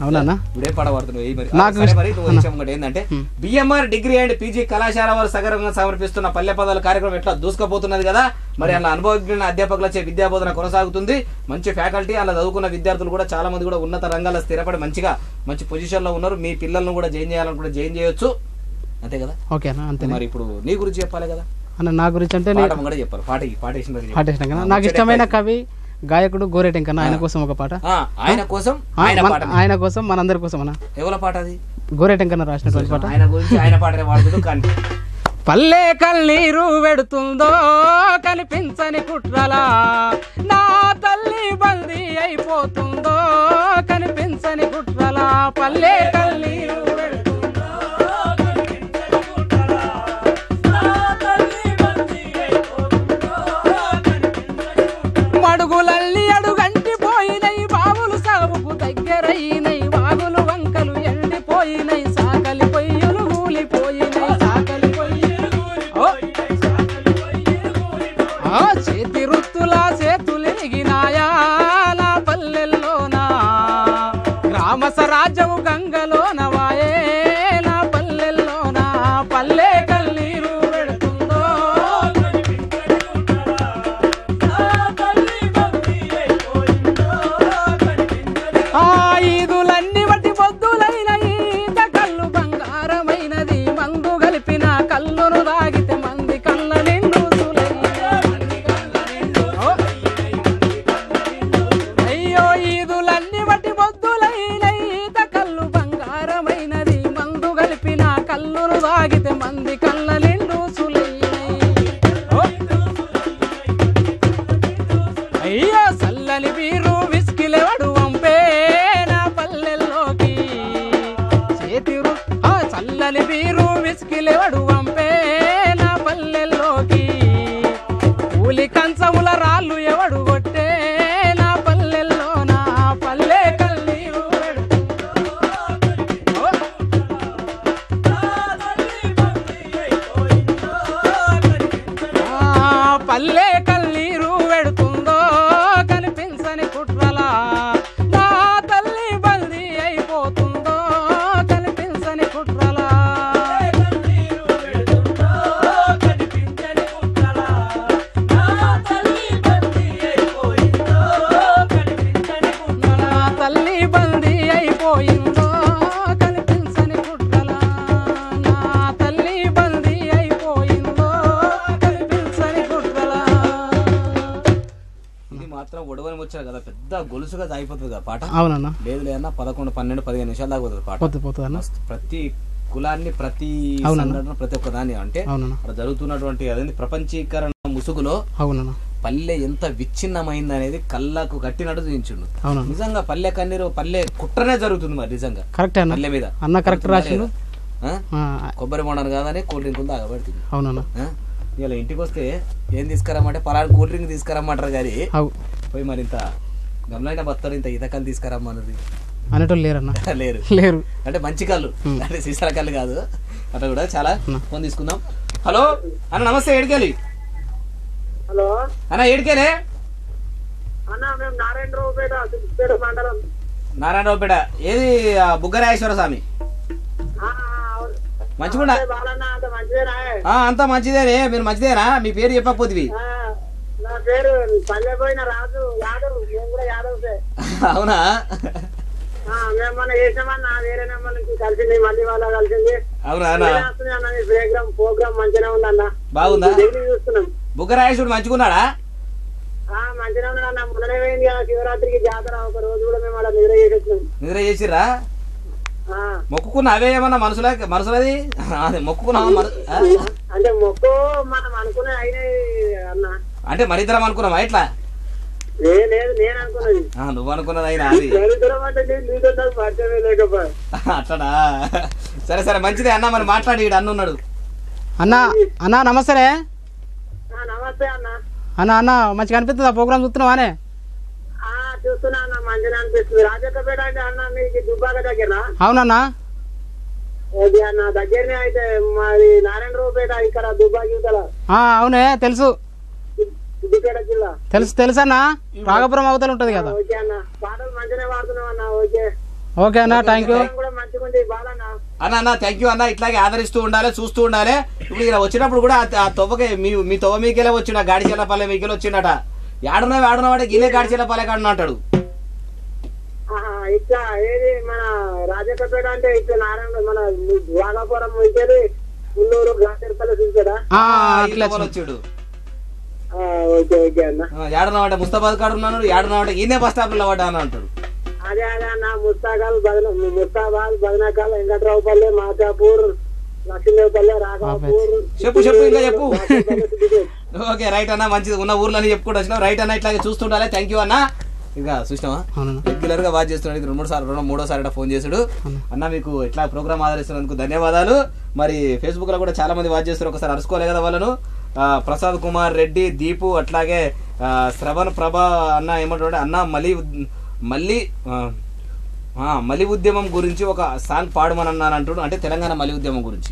అవునా? ఇప్పుడే పడబడుతున్నావు మరి నాకు మరి ఒకటి ఏంటంటే బిఎంఆర్ డిగ్రీ అండ్ పీజీ కళాశాల వారు సగర్వంగా సమర్పిస్తున్న పల్లె పదాల కార్యక్రమం ఎట్లా దూసుకుపోతున్నది కదా మరి అలా అనుభవజ్ఞ అధ్యాపకులచే విద్యా బోధన కొనసాగుతుంది. మంచి ఫ్యాకల్టీ అలా చదువుకున్న విద్యార్థులు కూడా చాలా మంది కూడా ఉన్నత రంగాల్లో స్థిరపడి మంచిగా మంచి పొజిషన్లో ఉన్నారు. మీ పిల్లల్ని కూడా జాయిన్ చేయాలనుకుంటే చేయొచ్చు. అంతే కదా? అంతే మరి ఇప్పుడు నీ గురించి చెప్పాలి కదా? అన్న నా గురించి అంటే కూడా చెప్పాలి. పాట పాట. పాట ఇష్టం కదా? నాకు ఇష్టమైన? కవి గాయకుడు గోరేటెంకన్న ఆయన కోసం ఒక పాట. ఆయన కోసం? ఆయన మన- పాట ఆయన కోసం మనందరి కోసం అన్న. ఎవరి పాట అది? గోరేటెంకన్న రాసినటువంటి పాట. ఆయన గురించి ఆయన పాటనే కానీ పల్లె కన్నీరు వెడుతుందో కనిపించని కుట్రలా నా తల్లి బందీ అయిపోతుందో కనిపించని కుట్రలా పల్లె కన్నీరు వెడుతుందో கரையினை దాకా పోతుంది పాట. ప్రతి కులాన్ని ప్రతి. సంఘటన ప్రతి ఒక్క దాన్ని అంటే అక్కడ జరుగుతున్నటువంటి అదేంటి ప్రపంచీకరణ ముసుగులో అవునన్నా. పల్లె ఎంత విచ్ఛిన్నమైంది అనేది కళ్ళకు కట్టినట్టు చూపించిండు. నిజంగా పల్లె కన్నీరు పల్లె కుట్రనే జరుగుతుంది మరి నిజంగా. కరెక్టే పల్లె మీద. అన్న కరెక్ట్ రాసిండు. కొబ్బరి బొండను కాదని కూల్ డ్రింక్ ఉంది ఆగబడుతుంది అవునన్నా? ఇలా ఇంటికి వస్తే ఏం తీసుకురమ్మంటే పలానా కూల్ డ్రింక్ తీసుకురమ్మంటారు కానీ పోయి మరి ఇంత గమలైన బత్తారు ఇంత ఈతకాలు తీసుకురమ్మన్నది. అనేటోళ్ళు లేరన్న? లేరు. లేరు. అంటే మంచి కళ్ళు. అంటే సీసాల కళ్ళు కాదు. అట్లా కూడా చాలా ఫోన్ తీసుకుందాం. హలో? అన్న నమస్తే ఏడికెళ్ళి హలో. అన్న ఏడికెలే? అన్న మేము నారాయణరావుపేట సిద్దిపేట మండలం. నారాయణరావుపేట. ఏది బుగ్గరాయేశ్వర స్వామి? ఆ, ఆ, అవును. మంచిగుండా? అంత మంచిదేనా? ఆ, అంతా మంచిదేనే. మీరు మంచిదేనా? మీ పేరు చెప్పకపోతివి. ఆ, నా పేరు పల్లెపోయిన రాజు యాదవ్. మేము కూడా యాదవ్సే. అవునా? బాగుందా? కదా శివరాత్రికి జాతర. ఒక రోజు కూడా మేము అలా నిద్ర చేసేసినాం. నిద్ర చేసిర్రా? ఆ, మొక్కుకున్న అవే ఏమన్నా మనసులా మనసులది? అదే మొక్కుకున్నావా మన ఆ? అంటే మొక్కు మనం అనుకునే అయినాయి అన్న. అంటే మరిద్దరం అనుకున్నావా ఎట్లా? నువ్వు అనుకున్నది అయినా అది. అట్లనా? సరే సరే మంచిదే అన్న మరి మాట్లాడి ఈడు అన్న ఉన్నాడు. అన్న అన్న నమస్తేనే ఆ, నమస్తే అన్న. అన్న అన్న మంచిగా అనిపిస్తుంది? ఆ ప్రోగ్రామ్ చూస్తున్నావానే ఆ చూస్తున్నా అన్న మంచిగా అనిపిస్తుంది. రాజక్కపేట అంటే అన్న మీకు దుబ్బాక దగ్గర అవునన్నా. ఓకే అన్న దగ్గరనే అయితే మరి నారాయణరావుపేట ఇక్కడ దుబ్బాక అవునే తెలుసు. తెలుసు తెలుసన్నా? రాగపురం అవతల ఉంటుంది కదా. ఓకే అన్న. పాటలు మంచిగానే పాడుతున్నావు అన్న ఓకే. ఓకే అన్న థ్యాంక్ యూ అన్న అన్న థ్యాంక్ యూ అన్న. ఇట్లాగే ఆదరిస్తూ ఉండాలి చూస్తూ ఉండాలి. ఇప్పుడు ఇలా వచ్చినప్పుడు కూడా ఆ- తొవ్వకే మీ మీ తొవ్వ మీకెళ్ళే వచ్చిండ? గాడి చెల్లపల్లె మీకెళ్ళి వచ్చిండట? ఏడున్నా ఏడున్నా వాడే గిలే గాడి చెల్లపల్లె కాడన అంటాడు. ఇట్లా ఏది మన రాజక్కపేట అంటే ఇట్లా నారాయణ మన వాగాపురం మున్నూరు చూసాడా? తొవ్వలు వచ్చాడు. ఓకే ఓకే అన్న. ఏడున్నా వాడే ముస్తాబాద్ కాడు ఉన్నాడు ఏడున్నా వాడే ఈయనే బస్ స్టాప్లో అని అంటాడు. అదే అదే అన్న ముస్తాకాల్ బదన ముస్తాబాద్ బదనకాల్ వెంకట్రావుపల్లి మాచాపూర్ లక్ష్మీదేవపల్లి రాఘవపూర్. చెప్పు, చెప్పు, ఇంకా చెప్పు. ఓకే రైట్ అన్న మంచిది. ఉన్న ఊర్లని చెప్పుకుంటూ వచ్చినావు. రైట్ అన్న ఇట్లాగే చూస్తుండాలి. థ్యాంక్ యూ అన్న. ఇంకా చూసినావా? రెగ్యులర్గా వాచ్ చేస్తున్నాడు. ఇది రెండు మూడు సార్లు రెండు మూడోసారి అట్లా ఫోన్ చేసాడు అన్న మీకు ఎట్లా ప్రోగ్రామ్ ఆదరిస్తున్నందుకు ధన్యవాదాలు. మరి ఫేస్బుక్లో కూడా చాలా మంది వాచ్ చేస్తారు. ఒకసారి అరుచుకోలే కదా వాళ్ళను. ప్రసాద్ కుమార్ రెడ్డి దీపు అట్లాగే శ్రవణ్ ప్రభ అన్న ఏమంటాడు అన్న మళ్ళీ మళ్ళీ మలి ఉద్యమం గురించి ఒక సాంగ్ పాడమని అన్నాను అంటుడు. అంటే తెలంగాణ మలి ఉద్యమం గురించి.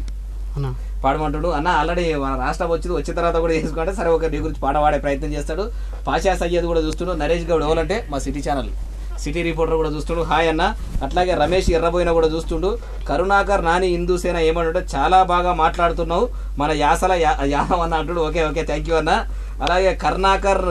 పాడమంటాడు. అన్న ఆల్రెడీ మన రాష్ట్రం వచ్చింది వచ్చిన తర్వాత కూడా వేసుకుంటే సరే ఒక నీ గురించి పాట పాడే ప్రయత్నం చేస్తాడు. పాషా సయ్యద్ కూడా చూస్తున్నాడు. నరేష్ గౌడ్ ఎవరంటే మా సిటీ ఛానల్. సిటీ రిపోర్టర్ కూడా చూస్తుండు. హాయ్ అన్న. అట్లాగే రమేష్ ఎర్రబోయిన కూడా చూస్తుండు. కరుణాకర్ నాని హిందూ సేన ఏమంటుంటే చాలా బాగా మాట్లాడుతున్నావు. మన యాసల యా- యానం అన్న అంటుడు. ఓకే ఓకే థ్యాంక్ యూ అన్న. అలాగే కరుణాకర్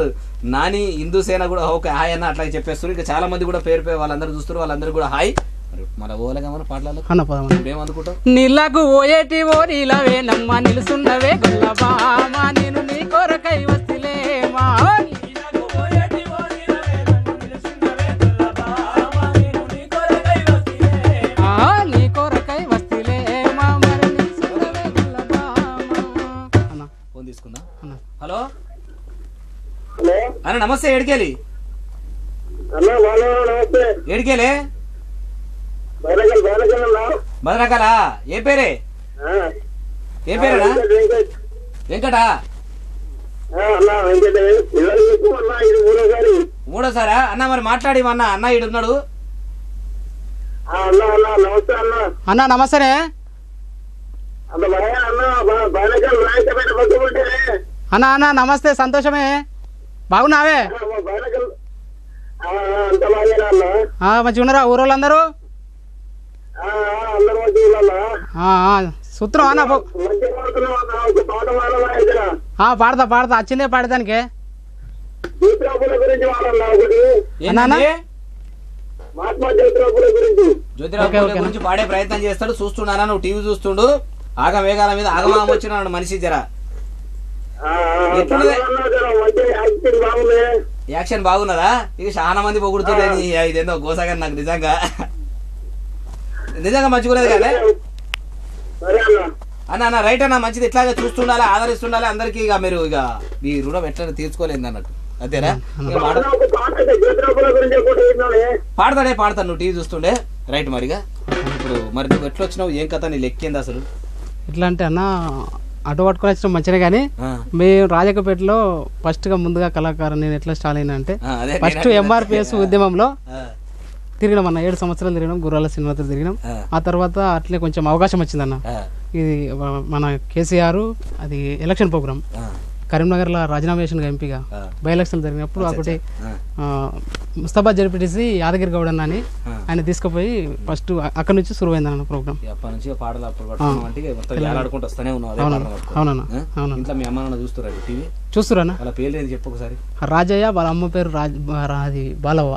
నాని హిందూ సేన కూడా ఓకే హాయ్ అన్న అట్లాగే చెప్పేస్తారు ఇంకా చాలా మంది కూడా పేరు పేరు వాళ్ళందరూ చూస్తారు వాళ్ళందరూ కూడా హాయ్. మరి మన ఓలగా మన పాటలు అన్న పదమన్న ఏమనుకుంటావు నీళ్ళకు ఓయేటి ఓ నీలవే నమ్మ నిలుసున్నవే గొల్లబామా నేను నీ కొరకై వస్తులేమా హలో? హలో? అన్న నమస్తే ఏడికేలి? ఏడికేలే? బదనకాలా ఏ పేరే? ఆ, ఏ పేరేనా? వెంకట్, మూడోసారి? అన్న మరి మాట్లాడి అన్న అన్న ఈడు ఉన్నాడు అన్నా అన్నా నమస్తే అన్నా. అన్న అన్నా నమస్తే సంతోషమే. బాగున్నావే? మంచిగా ఉన్నారా ఆ, అందరూ సూత్రం అన్న పాడతా పాడతా వచ్చిందే జ్యోతిరాపుల గురించి. పాడే ప్రయత్నం చేస్తాడు చూస్తున్నారా నువ్వు టీవీ చూస్తుండు ఆగ వేగాల మీద ఆగమాగం వచ్చినాడు మనిషి జర. యాక్షన్ బాగున్నదా? ఇక చాలా మంది పొగుడుతుంది ఇదేందో గోసాగా నాకు నిజంగా. నిజంగా మంచిగున్నది కదా? అన్నా. అన్న రైట్ అన్న మంచిది. ఇట్లాగే చూస్తుండాలి ఆదరిస్తుండాలి? అందరికి ఇక మీరు ఇక మీ రుణం ఎట్లా తీర్చుకోలేదు అన్నట్టు. అంతేనా? పాడతాడే పాడతాను. నువ్వు టీవీ చూస్తుండే? రైట్ మరిగా. ఇప్పుడు మరి నువ్వు ఎట్లా వచ్చినావు ఏం కథ నీ లెక్కింది అసలు? ఎట్లా అంటే అన్న అటు పట్టుకొని వచ్చిన మంచిగా కానీ మేము రాజకపేటలో ఫస్ట్గా ముందుగా కళాకారం నేను ఎట్లా స్టార్ట్ అయినా అంటే ఫస్ట్ ఎంఆర్పిఎస్ ఉద్యమంలో తిరిగినాం అన్న ఏడు సంవత్సరాలు తిరిగినాం గుర్రాల సినిమాతో తిరిగినాం. ఆ, తర్వాత అట్లే కొంచెం అవకాశం వచ్చిందన్న. ఇది మన కేసీఆర్ అది ఎలక్షన్ ప్రోగ్రామ్. కరీంనగర్లో రాజీనామా చేసిన ఎంపీగా. బై ఎలక్షన్ జరిగినప్పుడు ఒకటి ముస్తాబాద్ జరిపిటేసి యాదగిరి గౌడ్ అన్న అని. ఆయన తీసుకుపోయి ఫస్ట్ అక్కడ నుంచి సురువైంది అన్న ప్రోగ్రామ్ ఒకసారి. రాజయ్య వాళ్ళ అమ్మ పేరు రాజ్ అది బాలవ్వ.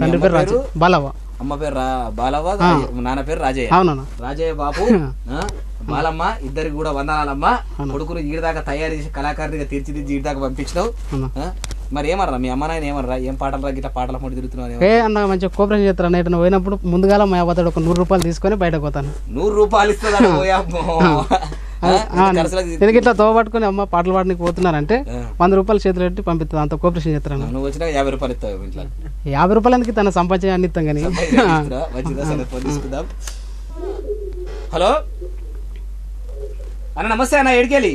తండ్రి పేరు రాజ? బాలవ్వ. అమ్మ పేరు రా బాలవ్వ నాన్న పేరు రాజయ్య. అవునన్నా. రాజయ్య బాబు బాలమ్మ ఇద్దరికి కూడా వందనాలమ్మ. కొడుకును ఈడదాకా తయారు చేసి కళాకారునిగా తీర్చిదిద్ది ఈడదాకా పంపించినావు? మరి ఏమర్రా మీ అమ్మ నాయన ఏమర్రా ఏం పాటలు రా గిట్ట పాటల పొడి తిరుగుతున్నావు ఏ అన్న మంచిగా కోఆపరేషన్ చేస్తారు అన్న ఎటన్నా పోయినప్పుడు? ముందుగాల మా అవ్వతాడు ఒక నూరు రూపాయలు తీసుకొని బయటకు పోతాను. నూరు రూపాయలు ఇస్తుందా నేను ఇట్లా తో పట్టుకొని అమ్మ పాటలు పాడడానికి పోతున్నారంటే. వంద రూపాయలు చేతులు పెట్టి పంపిస్తుంది. అంత కోఆపరేషన్ నువ్వు వచ్చినా యాభై రూపాయలు ఇస్తావు ఇంట్లో. యాభై రూపాయలు ఎందుకు తన సంపాదించి అన్ని ఇస్తాం కానీ. హలో? అన్న నమస్తే అన్న ఏడికెళ్ళి?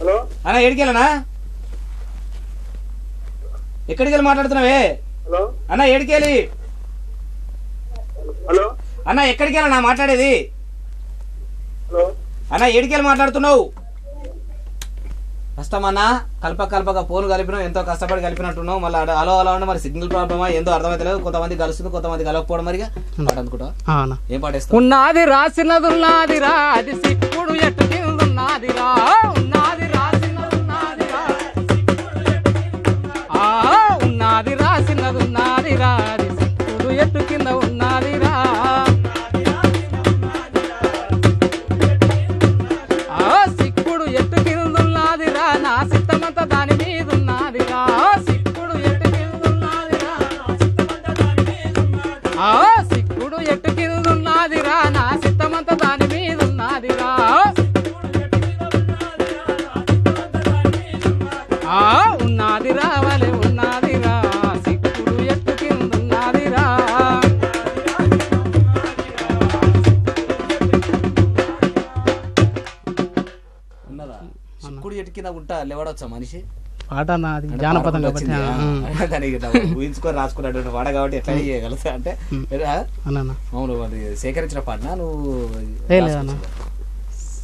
హలో? అన్న ఏడికెళ్ళనా? ఎక్కడికి వెళ్ళి మాట్లాడుతున్నావే? హలో? అన్న ఏడికెళ్ళి? హలో? అన్న ఎక్కడికి వెళ్ళనా మాట్లాడేది? అన్న ఏడికెళ్ళి మాట్లాడుతున్నావు? కష్టమన్నా కలప కలపక ఫోన్ కలిపినావు ఎంతో కష్టపడి కలిపినట్టున్నావు. మళ్ళీ అలో అలా ఉండి మరి సిగ్నల్ ప్రాబ్లమా ఏందో అర్థమైతలేదు. కొంతమంది కలుస్తుంది కొంతమంది కలవకపోవడం మరిగా పాట అనుకుంటా ఆ, అన్న. ఏం ఉన్నది అది ఎట్టు కిందున్నదిరా ఉన్నది లేవడొచ్చా మనిషి? పాట నాది జానపదం. దానికి ఊహించుకొని రాసుకున్నటువంటి వాడ కాబట్టి ఎట్లా చేయగలుగుతా? అంటే మామూలు అది సేకరించిన పాటనా? నువ్వు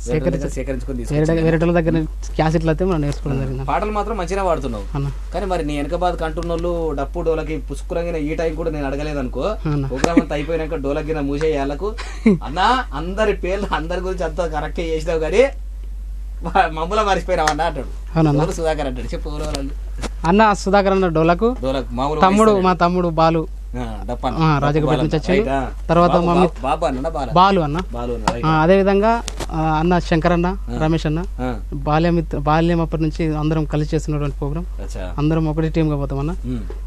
దగ్గర క్యాసెట్లు అయితే మనం నేర్చుకోవడం జరిగింది. పాటలు మాత్రం మంచిగా పాడుతున్నావు. కానీ మరి నీ వెనక బాధ కంటున్నోళ్ళు డప్పు డోలకి పుష్కరంగా ఈ టైం కూడా నేను అడగలేదు అనుకో అవునా. ప్రోగ్రామ్ అంతా అయిపోయినాక డోలగిన మూసేయాలకు అన్నా అందరి పేర్లు అందరి గురించి అంతా కరెక్ట్ చేసినావు కానీ మా- మమ్మల్ని మర్చిపోయినావు అన్న అంటాడు. అవునన్నా? ఎవరు సుధాకర్ అంటాడు? చెప్పు వాళ్ళు? అన్న సుధాకర్ అన్న డోలకు తమ్ముడు మా తమ్ముడు బాలు. రాజగోపాల్ నుంచి వచ్చిండు. తర్వాత బాబా అన్న బాల. అన్న. బాలు అన్న అదే విధంగా అన్న శంకర్ అన్న రమేష్ అన్న బాల్యమిత్ర బాల్యం అప్పటి నుంచి అందరం కలిసి చేస్తున్నటువంటి ప్రోగ్రామ్ అందరం ఒకటి టీంగా పోతాం అన్న.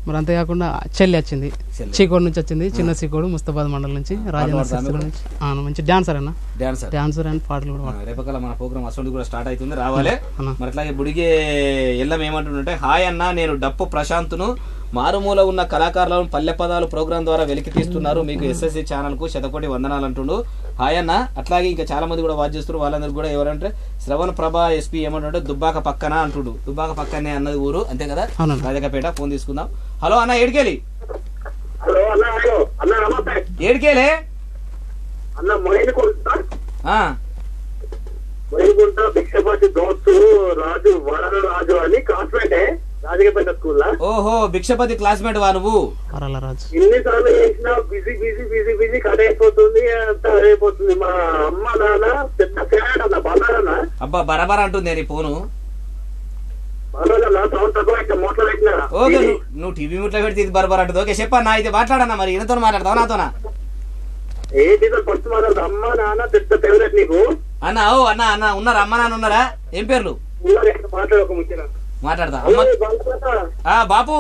మరి అంతేకాకుండా చెల్లి వచ్చింది. చీకోడు నుంచి వచ్చింది. చిన్న చీకోడు ముస్తాబాద్ మండలం నుంచి రాజేంద్ర నుంచి. మంచి డాన్సర్ అన్న. డాన్సర్. డాన్సర్ అండ్ పాటలు కూడా. రేపకల్లా మన ప్రోగ్రామ్ అసలు కూడా స్టార్ట్ అవుతుంది రావాలి. మరి అట్లాగే బుడిగే ఎల్లం ఏమంటుందంటే హాయ్ అన్న నేను డప్పు ప్రశాంత్ను మారుమూల ఉన్న కళాకారులను పల్లె పదాలు ప్రోగ్రాం ద్వారా వెలికి తీస్తున్నారు. మీకు ఎస్ఎస్సి ఛానల్కు శతకోటి వందనాలు అంటుండు హాయ్ అన్న. అట్లాగే ఇంకా చాలా మంది కూడా వాచ్ చేస్తున్నారు. వాళ్ళందరూ కూడా ఎవరంటే శ్రవణ్ ప్రభా ఎస్పీ ఏమంటుంటే దుబ్బాక పక్కన అంటుడు. దుబ్బాక పక్కనే అన్నది ఊరు. అంతే కదా. రాజకపేట. ఫోన్ తీసుకుందాం. హలో అన్న ఏడికేలే? దోస్తు రాజు వరద రాజు అని క్లాస్మేటే స్కూల్లో ఓహో భిక్షపతి క్లాస్మేట్ వా నువ్వు? ఎన్నిసార్లు చేసినా busy busy busy busy cut అయిపోతుంది అంతా అయిపోతుంది. మా అమ్మ నాన్న పెద్ద ఫ్యాన్ అన్న అబ్బా బరాబర్ అంటుంది నీ ఫోను. ఓకే నువ్వు నువ్వు టీవీ ముట్లో పెడితే ఇది బరబర్ అంటుంది. ఓకే చెప్పన్నా అయితే మాట్లాడన్నా మరి? ఈయనతో మాట్లాడతావు నాతోనా? అన్న ఓ అన్న అన్న ఉన్నారా? అమ్మ నాన్న ఉన్నారా? ఏం పేర్లు? మాట్లాడు ఒక మాట్లాడతా. అమ్మ. బాపు.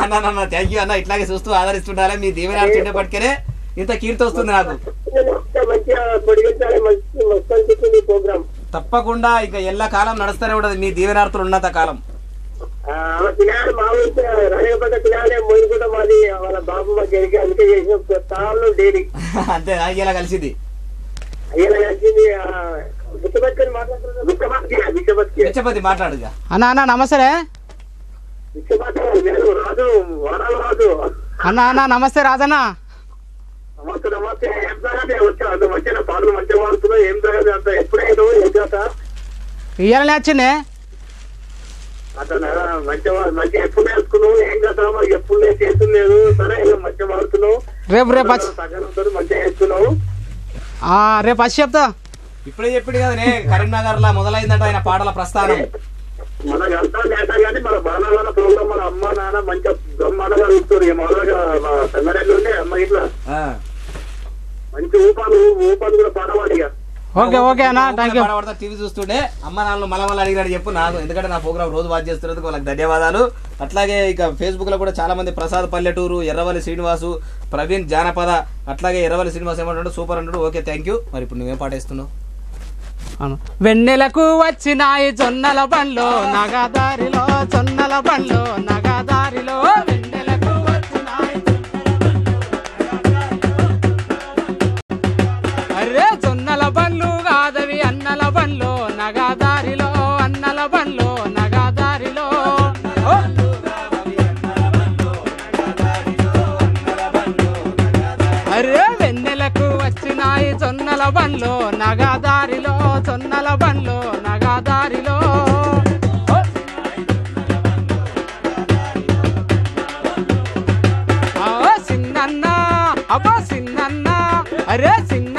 అన్న అన్న థ్యాంక్ యూ అన్న. ఇట్లాగే చూస్తూ ఆదరిస్తుండాలి. మీ దీవెన పట్టుకనే ఇంత కీర్తి వస్తుంది నాకు. తప్పకుండా ఇక ఎల్ల కాలం నడుస్తూనే ఉండదు మీ దీవెనార్థులు ఉన్నంత కాలం. మాది వాళ్ళ బాబు మా జరిగి అందుకే చేసిన. తాళ్ళు డైలీ అంతే కలిసింది. అయ్యేలా కలిసింది పిచ్చపతి మాట్లాడుగా. అన్న అన్న నమస్తే. బిచ్చబత్తి నేను రాజు వరాలు రాజు. అన్న అన్న నమస్తే రాజన్న. నమస్తే నమస్తే. ఏం వచ్చా అంత మంచిగా పాటలు మంచిగా పాడుతున్నావు. ఏం సంగతి అంత? ఎప్పుడైనా ఏం చేస్తా? ఇయ్యాలనే వచ్చిండే అతను మంచిగా మంచిగా ఎప్పుడు నేర్చుకున్నావు? ఏం చేస్తావు మరి ఎప్పుడు నేను చేస్తులేదు సరే మంచిగా పాడుతున్నావు రేపు రేపు వచ్చి సగం మంచిగా చేస్తున్నావు ఆ, రేపు వచ్చి చెప్తా. ఇప్పుడే చెప్పిండు కదనే కరీంనగర్ లా మొదలైందట ఆయన పాటల ప్రస్థానం. మనకు అర్థం లేక కానీ మన బాణాల ప్రోగ్రామ్ మన అమ్మ నాన్న మంచిగా బ్రహ్మాండంగా చూస్తారు ఈ మొదలుగా మా సంగారెడ్డి ఉంటే అమ్మ ఇట్లా. ఆ. మంచి ఊపాలు ఊపాలు కూడా పాడవాలి ఇక. ఓకే ఓకే అన్న థ్యాంక్ యూ టీవీ చూస్తుండే అమ్మ నాన్న మళ్ళీ అడిగినాడు చెప్పు నాకు ఎందుకంటే నా ప్రోగ్రామ్ రోజు వాచ్ చేస్తున్నందుకు వాళ్ళకి ధన్యవాదాలు. అట్లాగే ఇక ఫేస్బుక్లో కూడా చాలా మంది ప్రసాద్ పల్లెటూరు ఎర్రవల్లి శ్రీనివాసు ప్రవీణ్ జానపద అట్లాగే ఎర్రవల్లి శ్రీనివాస్ ఏమంటాడు సూపర్ అంటాడు ఓకే థ్యాంక్ యూ మరి ఇప్పుడు నువ్వేం పాటేస్తున్నావు. వెన్నెలకు వచ్చినాయి జొన్నల బండ్లో నగదారిలో జొన్నల బండ్లో నగదారిలో బండ్లో నగదారిలో జొన్నల బండ్లో నగదారిలో ఓ! ఆ సిన్నన్న అబ్బా సిన్నన్న అరే సిన్న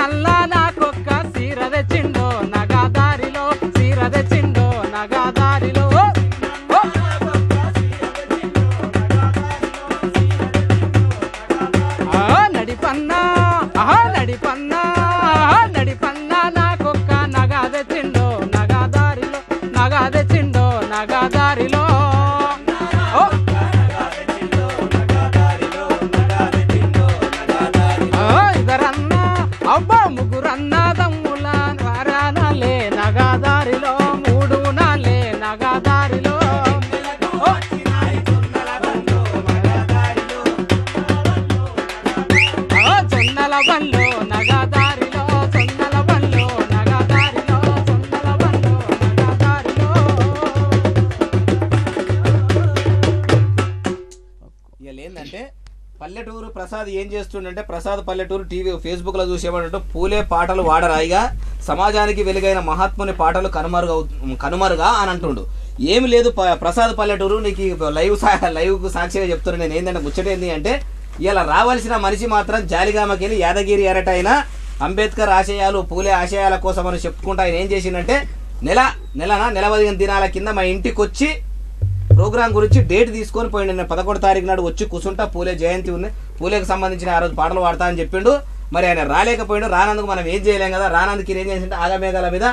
ఏం ప్రసాద్ పల్లెటూరు టీవీ ఫేస్బుక్లో చూసేవాడంటే పూలే పాటలు వాడరాయిగా సమాజానికి వెలుగైన మహాత్ముని పాటలు కనుమరుగా కనుమరుగా అని అంటుండు. ఏమి లేదు ప్రసాద్ పల్లెటూరు నీకు లైవ్ సా- లైవ్కు సాక్షిగా చెప్తున్నాను నేను. ఏంటంటే ముచ్చటేంది అంటే ఇలా రావాల్సిన మనిషి మాత్రం జాలిగామకెళ్ళి యాదగిరి ఎరట అంబేద్కర్ ఆశయాలు పూలే ఆశయాల కోసం అని చెప్పుకుంటా ఆయన ఏం చేసిందంటే నెల నెలన నెల పదిహేను దినాల కింద మా ఇంటికి వచ్చి ప్రోగ్రామ్ గురించి డేట్ తీసుకొని పోయిండు నేను పదకొండు తారీఖు నాడు వచ్చి కూర్చుంటా పూలే జయంతి ఉంది. పూలేకి సంబంధించిన ఆ రోజు పాటలు పాడతా అని చెప్పిండు. మరి ఆయన రాలేకపోయిండు. రానందుకు మనం ఏం చేయలేం కదా? రానందుకు ఏం చేసింటే ఆగమేఘాల మీద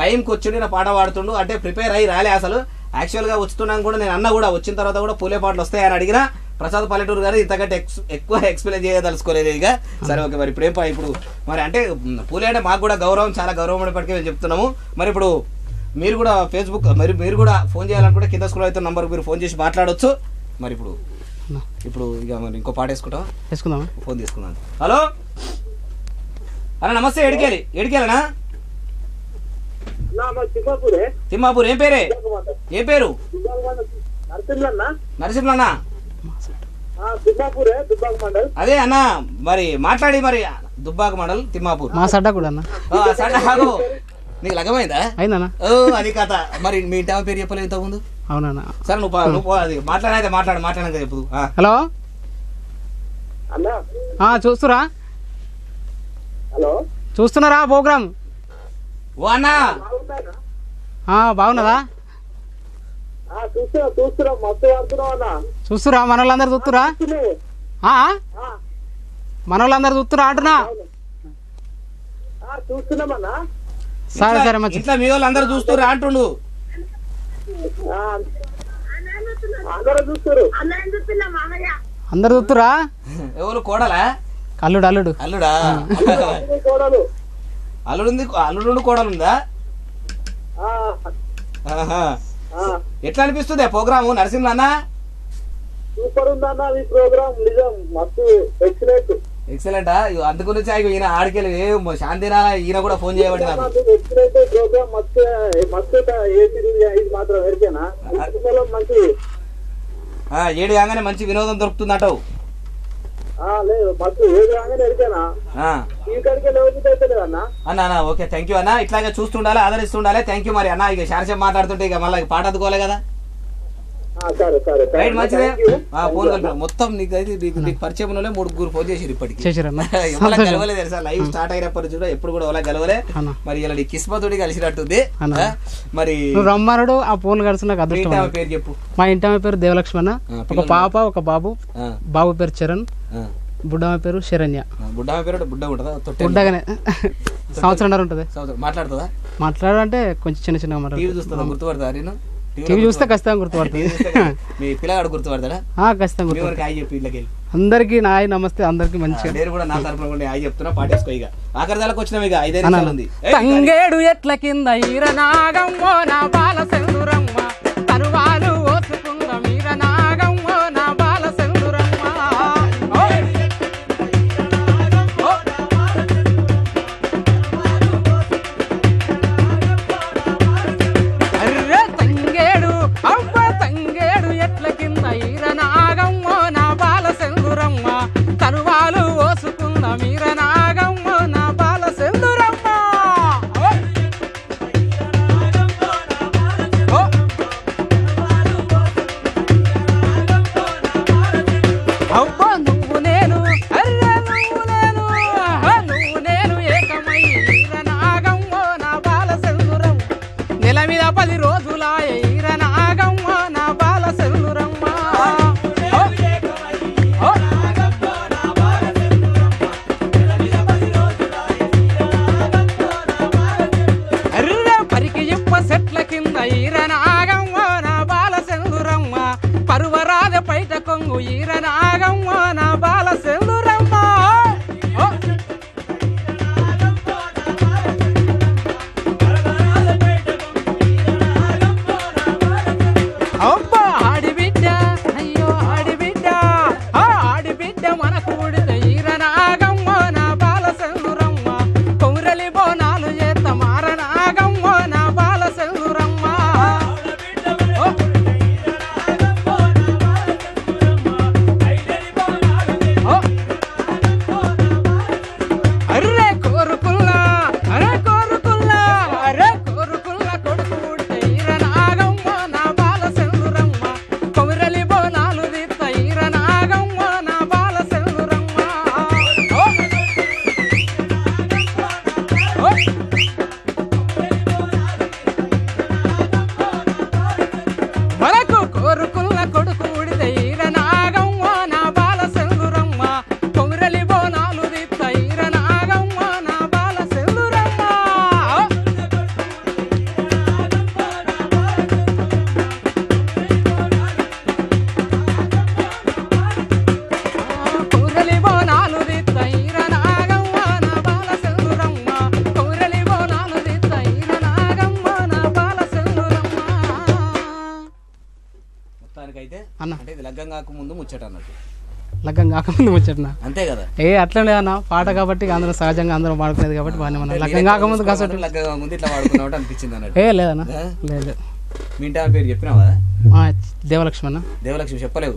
టైంకి వచ్చిండు నా పాట పాడుతుండు. అంటే ప్రిపేర్ అయ్యి రాలే అసలు. యాక్చువల్గా వచ్చుతున్నాను కూడా నేను అన్న కూడా వచ్చిన తర్వాత కూడా పూలే పాటలు వస్తాయని అడిగినా ప్రసాద్ పల్లెటూరు గారు ఇంతకంటే ఎక్స్ ఎక్కువ ఎక్స్ప్లెయిన్ చేయదలుచుకోలేదు ఇక. సరే ఓకే మరి ఇప్పుడు ఇప్పుడు మరి అంటే పూలే అంటే మాకు కూడా గౌరవం చాలా గౌరవం అనేప్పటికీ మేము చెప్తున్నాము. మరి ఇప్పుడు మీరు కూడా ఫేస్బుక్ మరి మీరు కూడా ఫోన్ చేయాలనుకుంటే కింద స్కూల్ అయితే నంబర్కి మీరు ఫోన్ చేసి మాట్లాడొచ్చు. మరి ఇప్పుడు అన్న, ఇప్పుడు ఇక మరి ఇంకో పాట వేసుకుంటాం వేసుకుందామా? ఫోన్ తీసుకున్నాను. హలో అన్న నమస్తే ఎడికేలి ఎడికేలనా నా మా సింహాపూరే తిమ్మాపూర్ ఏం పేరే? ఏం పేరు? నరసింహన్న. అదే అన్న మరి మాట్లాడి మరి దుబ్బాక మండల్ తిమ్మాపూర్. మా సడ్డా కూడా అన్న. నీకు లగమైందా? అయిందన్న. ఓ అది కథ. మరి మీ ఇంటి పేరు చెప్పలేదు ఇంతకు ముందు అవునన్న. సరే నువ్వు పో- నువ్వు పో, అది మాట్లాడైతే మాట్లాడు మాట్లాడక చెప్పు. ఆ. హలో? అన్న? ఆ, చూస్తురా? హలో? చూస్తున్నారా ప్రోగ్రామ్? ఓ అన్న. బాగున్నారా? ఆ, బాగున్నదా? చూస్తున్నా చూస్తున్నా. మస్తు వాడుతున్నావు అన్న. చూస్తురా మన వాళ్ళందరూ చూస్తురా చూస్తున్నావు. ఆ, ఆ, మన వాళ్ళందరూ చూస్తురా అంటున్నా ఆ, చూస్తున్నామన్నా సరే సరే మంచి ఇంట్లో మీ వాళ్ళు అందరూ చూస్తుర్రా అంటుండు. ఆ, అందరూ చూస్తారు ఎవరు కోడలా? అల్లుడు అల్లుడు. అల్లుడా? కోడలు. అల్లుడుంది అల్లుడు ఆహా. ఆ, ఎట్లా అనిపిస్తుంది ప్రోగ్రాము? నరసింహ అన్న సూపర్ ఉందన్న ఈ ప్రోగ్రామ్ నిజం. మస్తు ఎక్సలెంట్. ఎక్సలెంట్ అందు గురించి ఆయన ఈయన ఆడికెళ్ళి ఏ శాంతిరాల ఈయన కూడా ఫోన్ నాకు. ఆ, ఏడు కాగానే మంచి వినోదం అయితే లేదన్నా అన్న? ఓకే థ్యాంక్ యూ అన్న. ఇట్లాగే చూస్తుండాలి ఆదరిస్తుండాలి. థ్యాంక్ యూ మరి అన్న. ఇక శారసేపు మాట్లాడుతుంటే ఇక మళ్ళీ పాట అందుకోవాలి కదా. రైట్ మంచిదే? ఫోన్ కలిపి మొత్తం నీకు అయితే నీకు నీకు పరిచయం ఉన్నోళ్ళే ముగ్గురు ఫోన్ చేసిరు ఇప్పటికి. గెలవలే తెలుసా? లైవ్ స్టార్ట్ అయినప్పటి నుంచి కూడా ఎప్పుడు కూడా ఎవరికి గెలవలే. అన్న మరి ఇలా నీ కిస్మతుడి కలిసినట్టుంది. మరి నువ్వు రమ్మనుడు ఆ ఫోన్ కలిసి నాకు అదృష్టం. పేరు చెప్పు. మా ఇంటి ఆమె పేరు దేవలక్ష్మణ ఆ, ఒక పాప ఒక బాబు. బాబు పేరు చరణ్. బుడ్డమ్మ పేరు శరణ్య. ఆ, బుడ్డ పేరు బుడ్డ ఉంటుందా? బుడ్డగానే. సంవత్సరంన్నర ఉంటుంది. సంవత్సరం. మాట్లాడుతుందా? మాట్లాడాలంటే కొంచెం చిన్న చిన్నగా టీవీ మాట్లాడుతుంది చూస్తుందా? గుర్తుపడతా నేను టీవీ చూస్తే ఖచ్చితంగా గుర్తుపడుతుంది మీ పిల్లగాడు గుర్తుపడతాడా? ఆ, ఖచ్చితంగా గుర్తు ఆయి చెప్పి ఇళ్ళకి వెళ్ళి అందరికి నాయ్ నమస్తే అందరికి మంచిగా. నేను కూడా నా తరపున కూడా ఆయి చెప్తున్నా పాటేసుకో ఇక. ఆఖరి దాకా వచ్చినాం ఇక ఐదే అన్న, నిమిషాలు ఉంది. తంగేడు ఎట్ల కింద ఈరనాగమ్మో నా బాల ముచ్చట అన్నట్టు. లగ్గం కాకముందు ముచ్చటనా అంతే కదా? ఏ అట్లా లేదన్న పాట కాబట్టి అందరూ సహజంగా అందరూ పాడుకునేది కాబట్టి బాగానే మనం లగ్గం కాకముందు కసట లగ్గం కాక ముందు ఇట్లా వాడుకున్నావు అనిపించింది అన్నట్టు. ఏ లేదన్న. లేదు మీ ఇంటి పేరు చెప్పినావా? దేవలక్ష్మి అన్న. దేవలక్ష్మి చెప్పలేవు?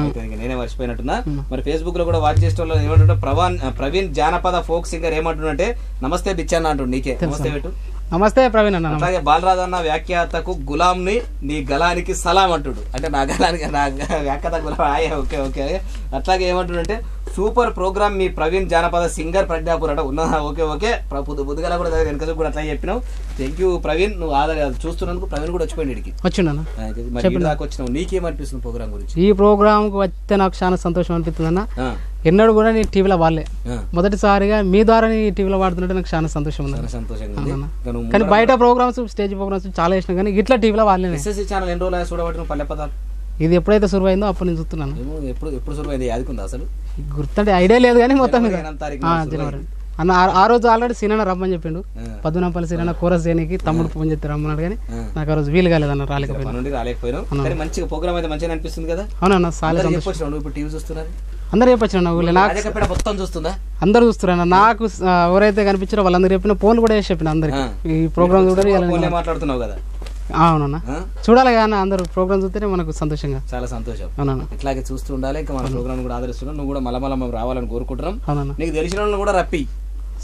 అయితే ఇంక నేనే మర్చిపోయినట్టున్నా. మరి ఫేస్బుక్లో కూడా వాచ్ చేసే వాళ్ళు ఏమంటుంటే ప్రవాన్ ప్రవీణ్ జానపద ఫోక్ సింగర్ ఏమంటుండంటే నమస్తే బిచ్చన్న అంటుండు నీకే. నమస్తే పెట్టు నమస్తే ప్రవీణ్ అన్న అట్లాగే బాలరాజు అన్న వ్యాఖ్యాతకు గులాంని నీ గలానికి సలాం అంటుడు. అంటే నా గలానికి నా వ్యాఖ్యాత గులాం ఓకే ఓకే. అట్లాగే ఏమంటుండంటే సూపర్ ప్రోగ్రామ్ మీ ప్రవీణ్ జానపద సింగర్ ప్రజ్ఞాపూర్ అంటే. ఉన్నదా ఓకే ఓకే. పొద్దు బుద్ధగల కూడా వెనక కూడా అట్లా చెప్పినావు. Thank you Praveen. నువ్వు ఆధార్ చూస్తున్నందుకు ప్రవీణ్ కూడా వచ్చిపోయింది ఇడికి దాకా వచ్చినావు. నీకేమనిపిస్తుంది ప్రోగ్రామ్ గురించి? ఈ ప్రోగ్రామ్కి వస్తే నాకు చాలా సంతోషం అనిపిస్తుంది అన్న. ఎన్నడూ కూడా నేను టీవీలో ఆ, మొదటిసారిగా మీ ద్వారా నీ టీవీలో వాడుతుంటే నాకు చాలా సంతోషం ఉంది సంతోషంగా కానీ బయట ప్రోగ్రామ్స్ స్టేజ్ ప్రోగ్రామ్స్ చాలా చేసిన కానీ ఇట్లా టీవీలో ఎస్ఎస్సి ఛానల్ ఎన్ని రోజులు చూడబట్టి పల్లె పదాలు? ఇది ఎప్పుడైతే సురువైందో అప్పుడు నేను చూస్తున్నాను. ఏమో ఎప్పుడు ఎప్పుడు సురువైంది యాదికుందా అసలు? గుర్తుంటే ఐడియా లేదు కానీ మొత్తం మీద జనవరి. అన్న ఆ- రోజు ఆల్రెడీ సినిమా రమ్మని చెప్పిండు. ఆ. పద్దునాపల్లి సినిమా కూర చేయడానికి తమ్ముడు ఫోన్ చేస్తే రమ్మన్నాడు కానీ. నాకు ఆ రోజు వీలు రాలేకపోయినా. రాలేకపోయినావు కానీ మంచిగా ప్రోగ్రామ్ అయితే మంచిగా అనిపిస్తుంది కదా? అవునన్న చాలా అందరూ సంతోషం. చెప్పొచ్చు నువ్వు ఇప్పుడు టీవీ చూస్తున్నారు అందరూ చెప్పొచ్చు అన్న ఊళ్ళో? నాకు మొత్తం చూస్తుందా? అందరూ నాకు ఎవరైతే కనిపించారో వాళ్ళందరూ చెప్పిన ఫోన్లు కూడా వేసి చెప్పిన అందరికి. ఈ ప్రోగ్రామ్ చూడాలి మాట్లాడుతున్నావు కదా? అవునన్నా? చూడాలి కానీ అందరూ ప్రోగ్రామ్ చూస్తేనే మనకు సంతోషంగా. చాలా సంతోషం. అవునన్నా. ఇట్లాగే చూస్తూ ఉండాలి ఇంకా మన ప్రోగ్రామ్ కూడా ఆదరిస్తున్నాం. నువ్వు కూడా మలమల మేము రావాలని కోరుకుంటున్నాం. అవునన్నా. నీకు తెలిసిన కూడా రప్పి.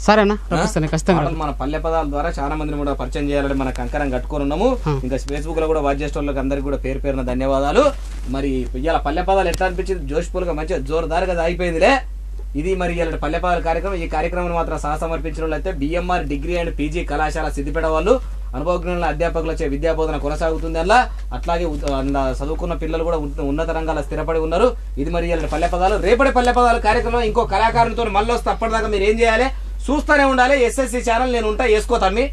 సరేనా రప్పిస్తాను ఖచ్చితంగా పాటలు మన పల్లె పదాల ద్వారా చాలా మందిని కూడా పరిచయం చేయాలని మన కంకరం కట్టుకొని ఉన్నాము. ఇంకా ఫేస్బుక్లో కూడా వాచ్ చేసే వాళ్ళకి అందరికి కూడా పేరు పేరున ధన్యవాదాలు. మరి ఇవాళ పల్లె పదాలు ఎట్లా అనిపించింది? జోష్పూల్గా మంచిగా జోరుదారుగా అయిపోయిందిలే ఇది మరి ఇవాళ పల్లె పదాల కార్యక్రమం. ఈ కార్యక్రమం మాత్రం సహసమర్పించిన వాళ్ళు అయితే బిఎంఆర్ డిగ్రీ అండ్ పీజీ కళాశాల సిద్దిపేట వాళ్ళు. అనుభవజ్ఞుల అధ్యాపకులచే విద్యాబోధన కొనసాగుతుంది అలా అట్లాగే చదువుకున్న పిల్లలు కూడా ఉన్నత రంగాల స్థిరపడి ఉన్నారు. ఇది మరి పల్లె పదాలు. రేపటి పల్లె పదాలు కార్యక్రమం ఇంకో కళాకారునితో మళ్ళీ వస్తే అప్పటిదాకా మీరు ఏం చేయాలి? చూస్తూనే ఉండాలి. ఎస్ఎస్సి ఛానల్ నేను ఉంటా. వేసుకో తమ్మి.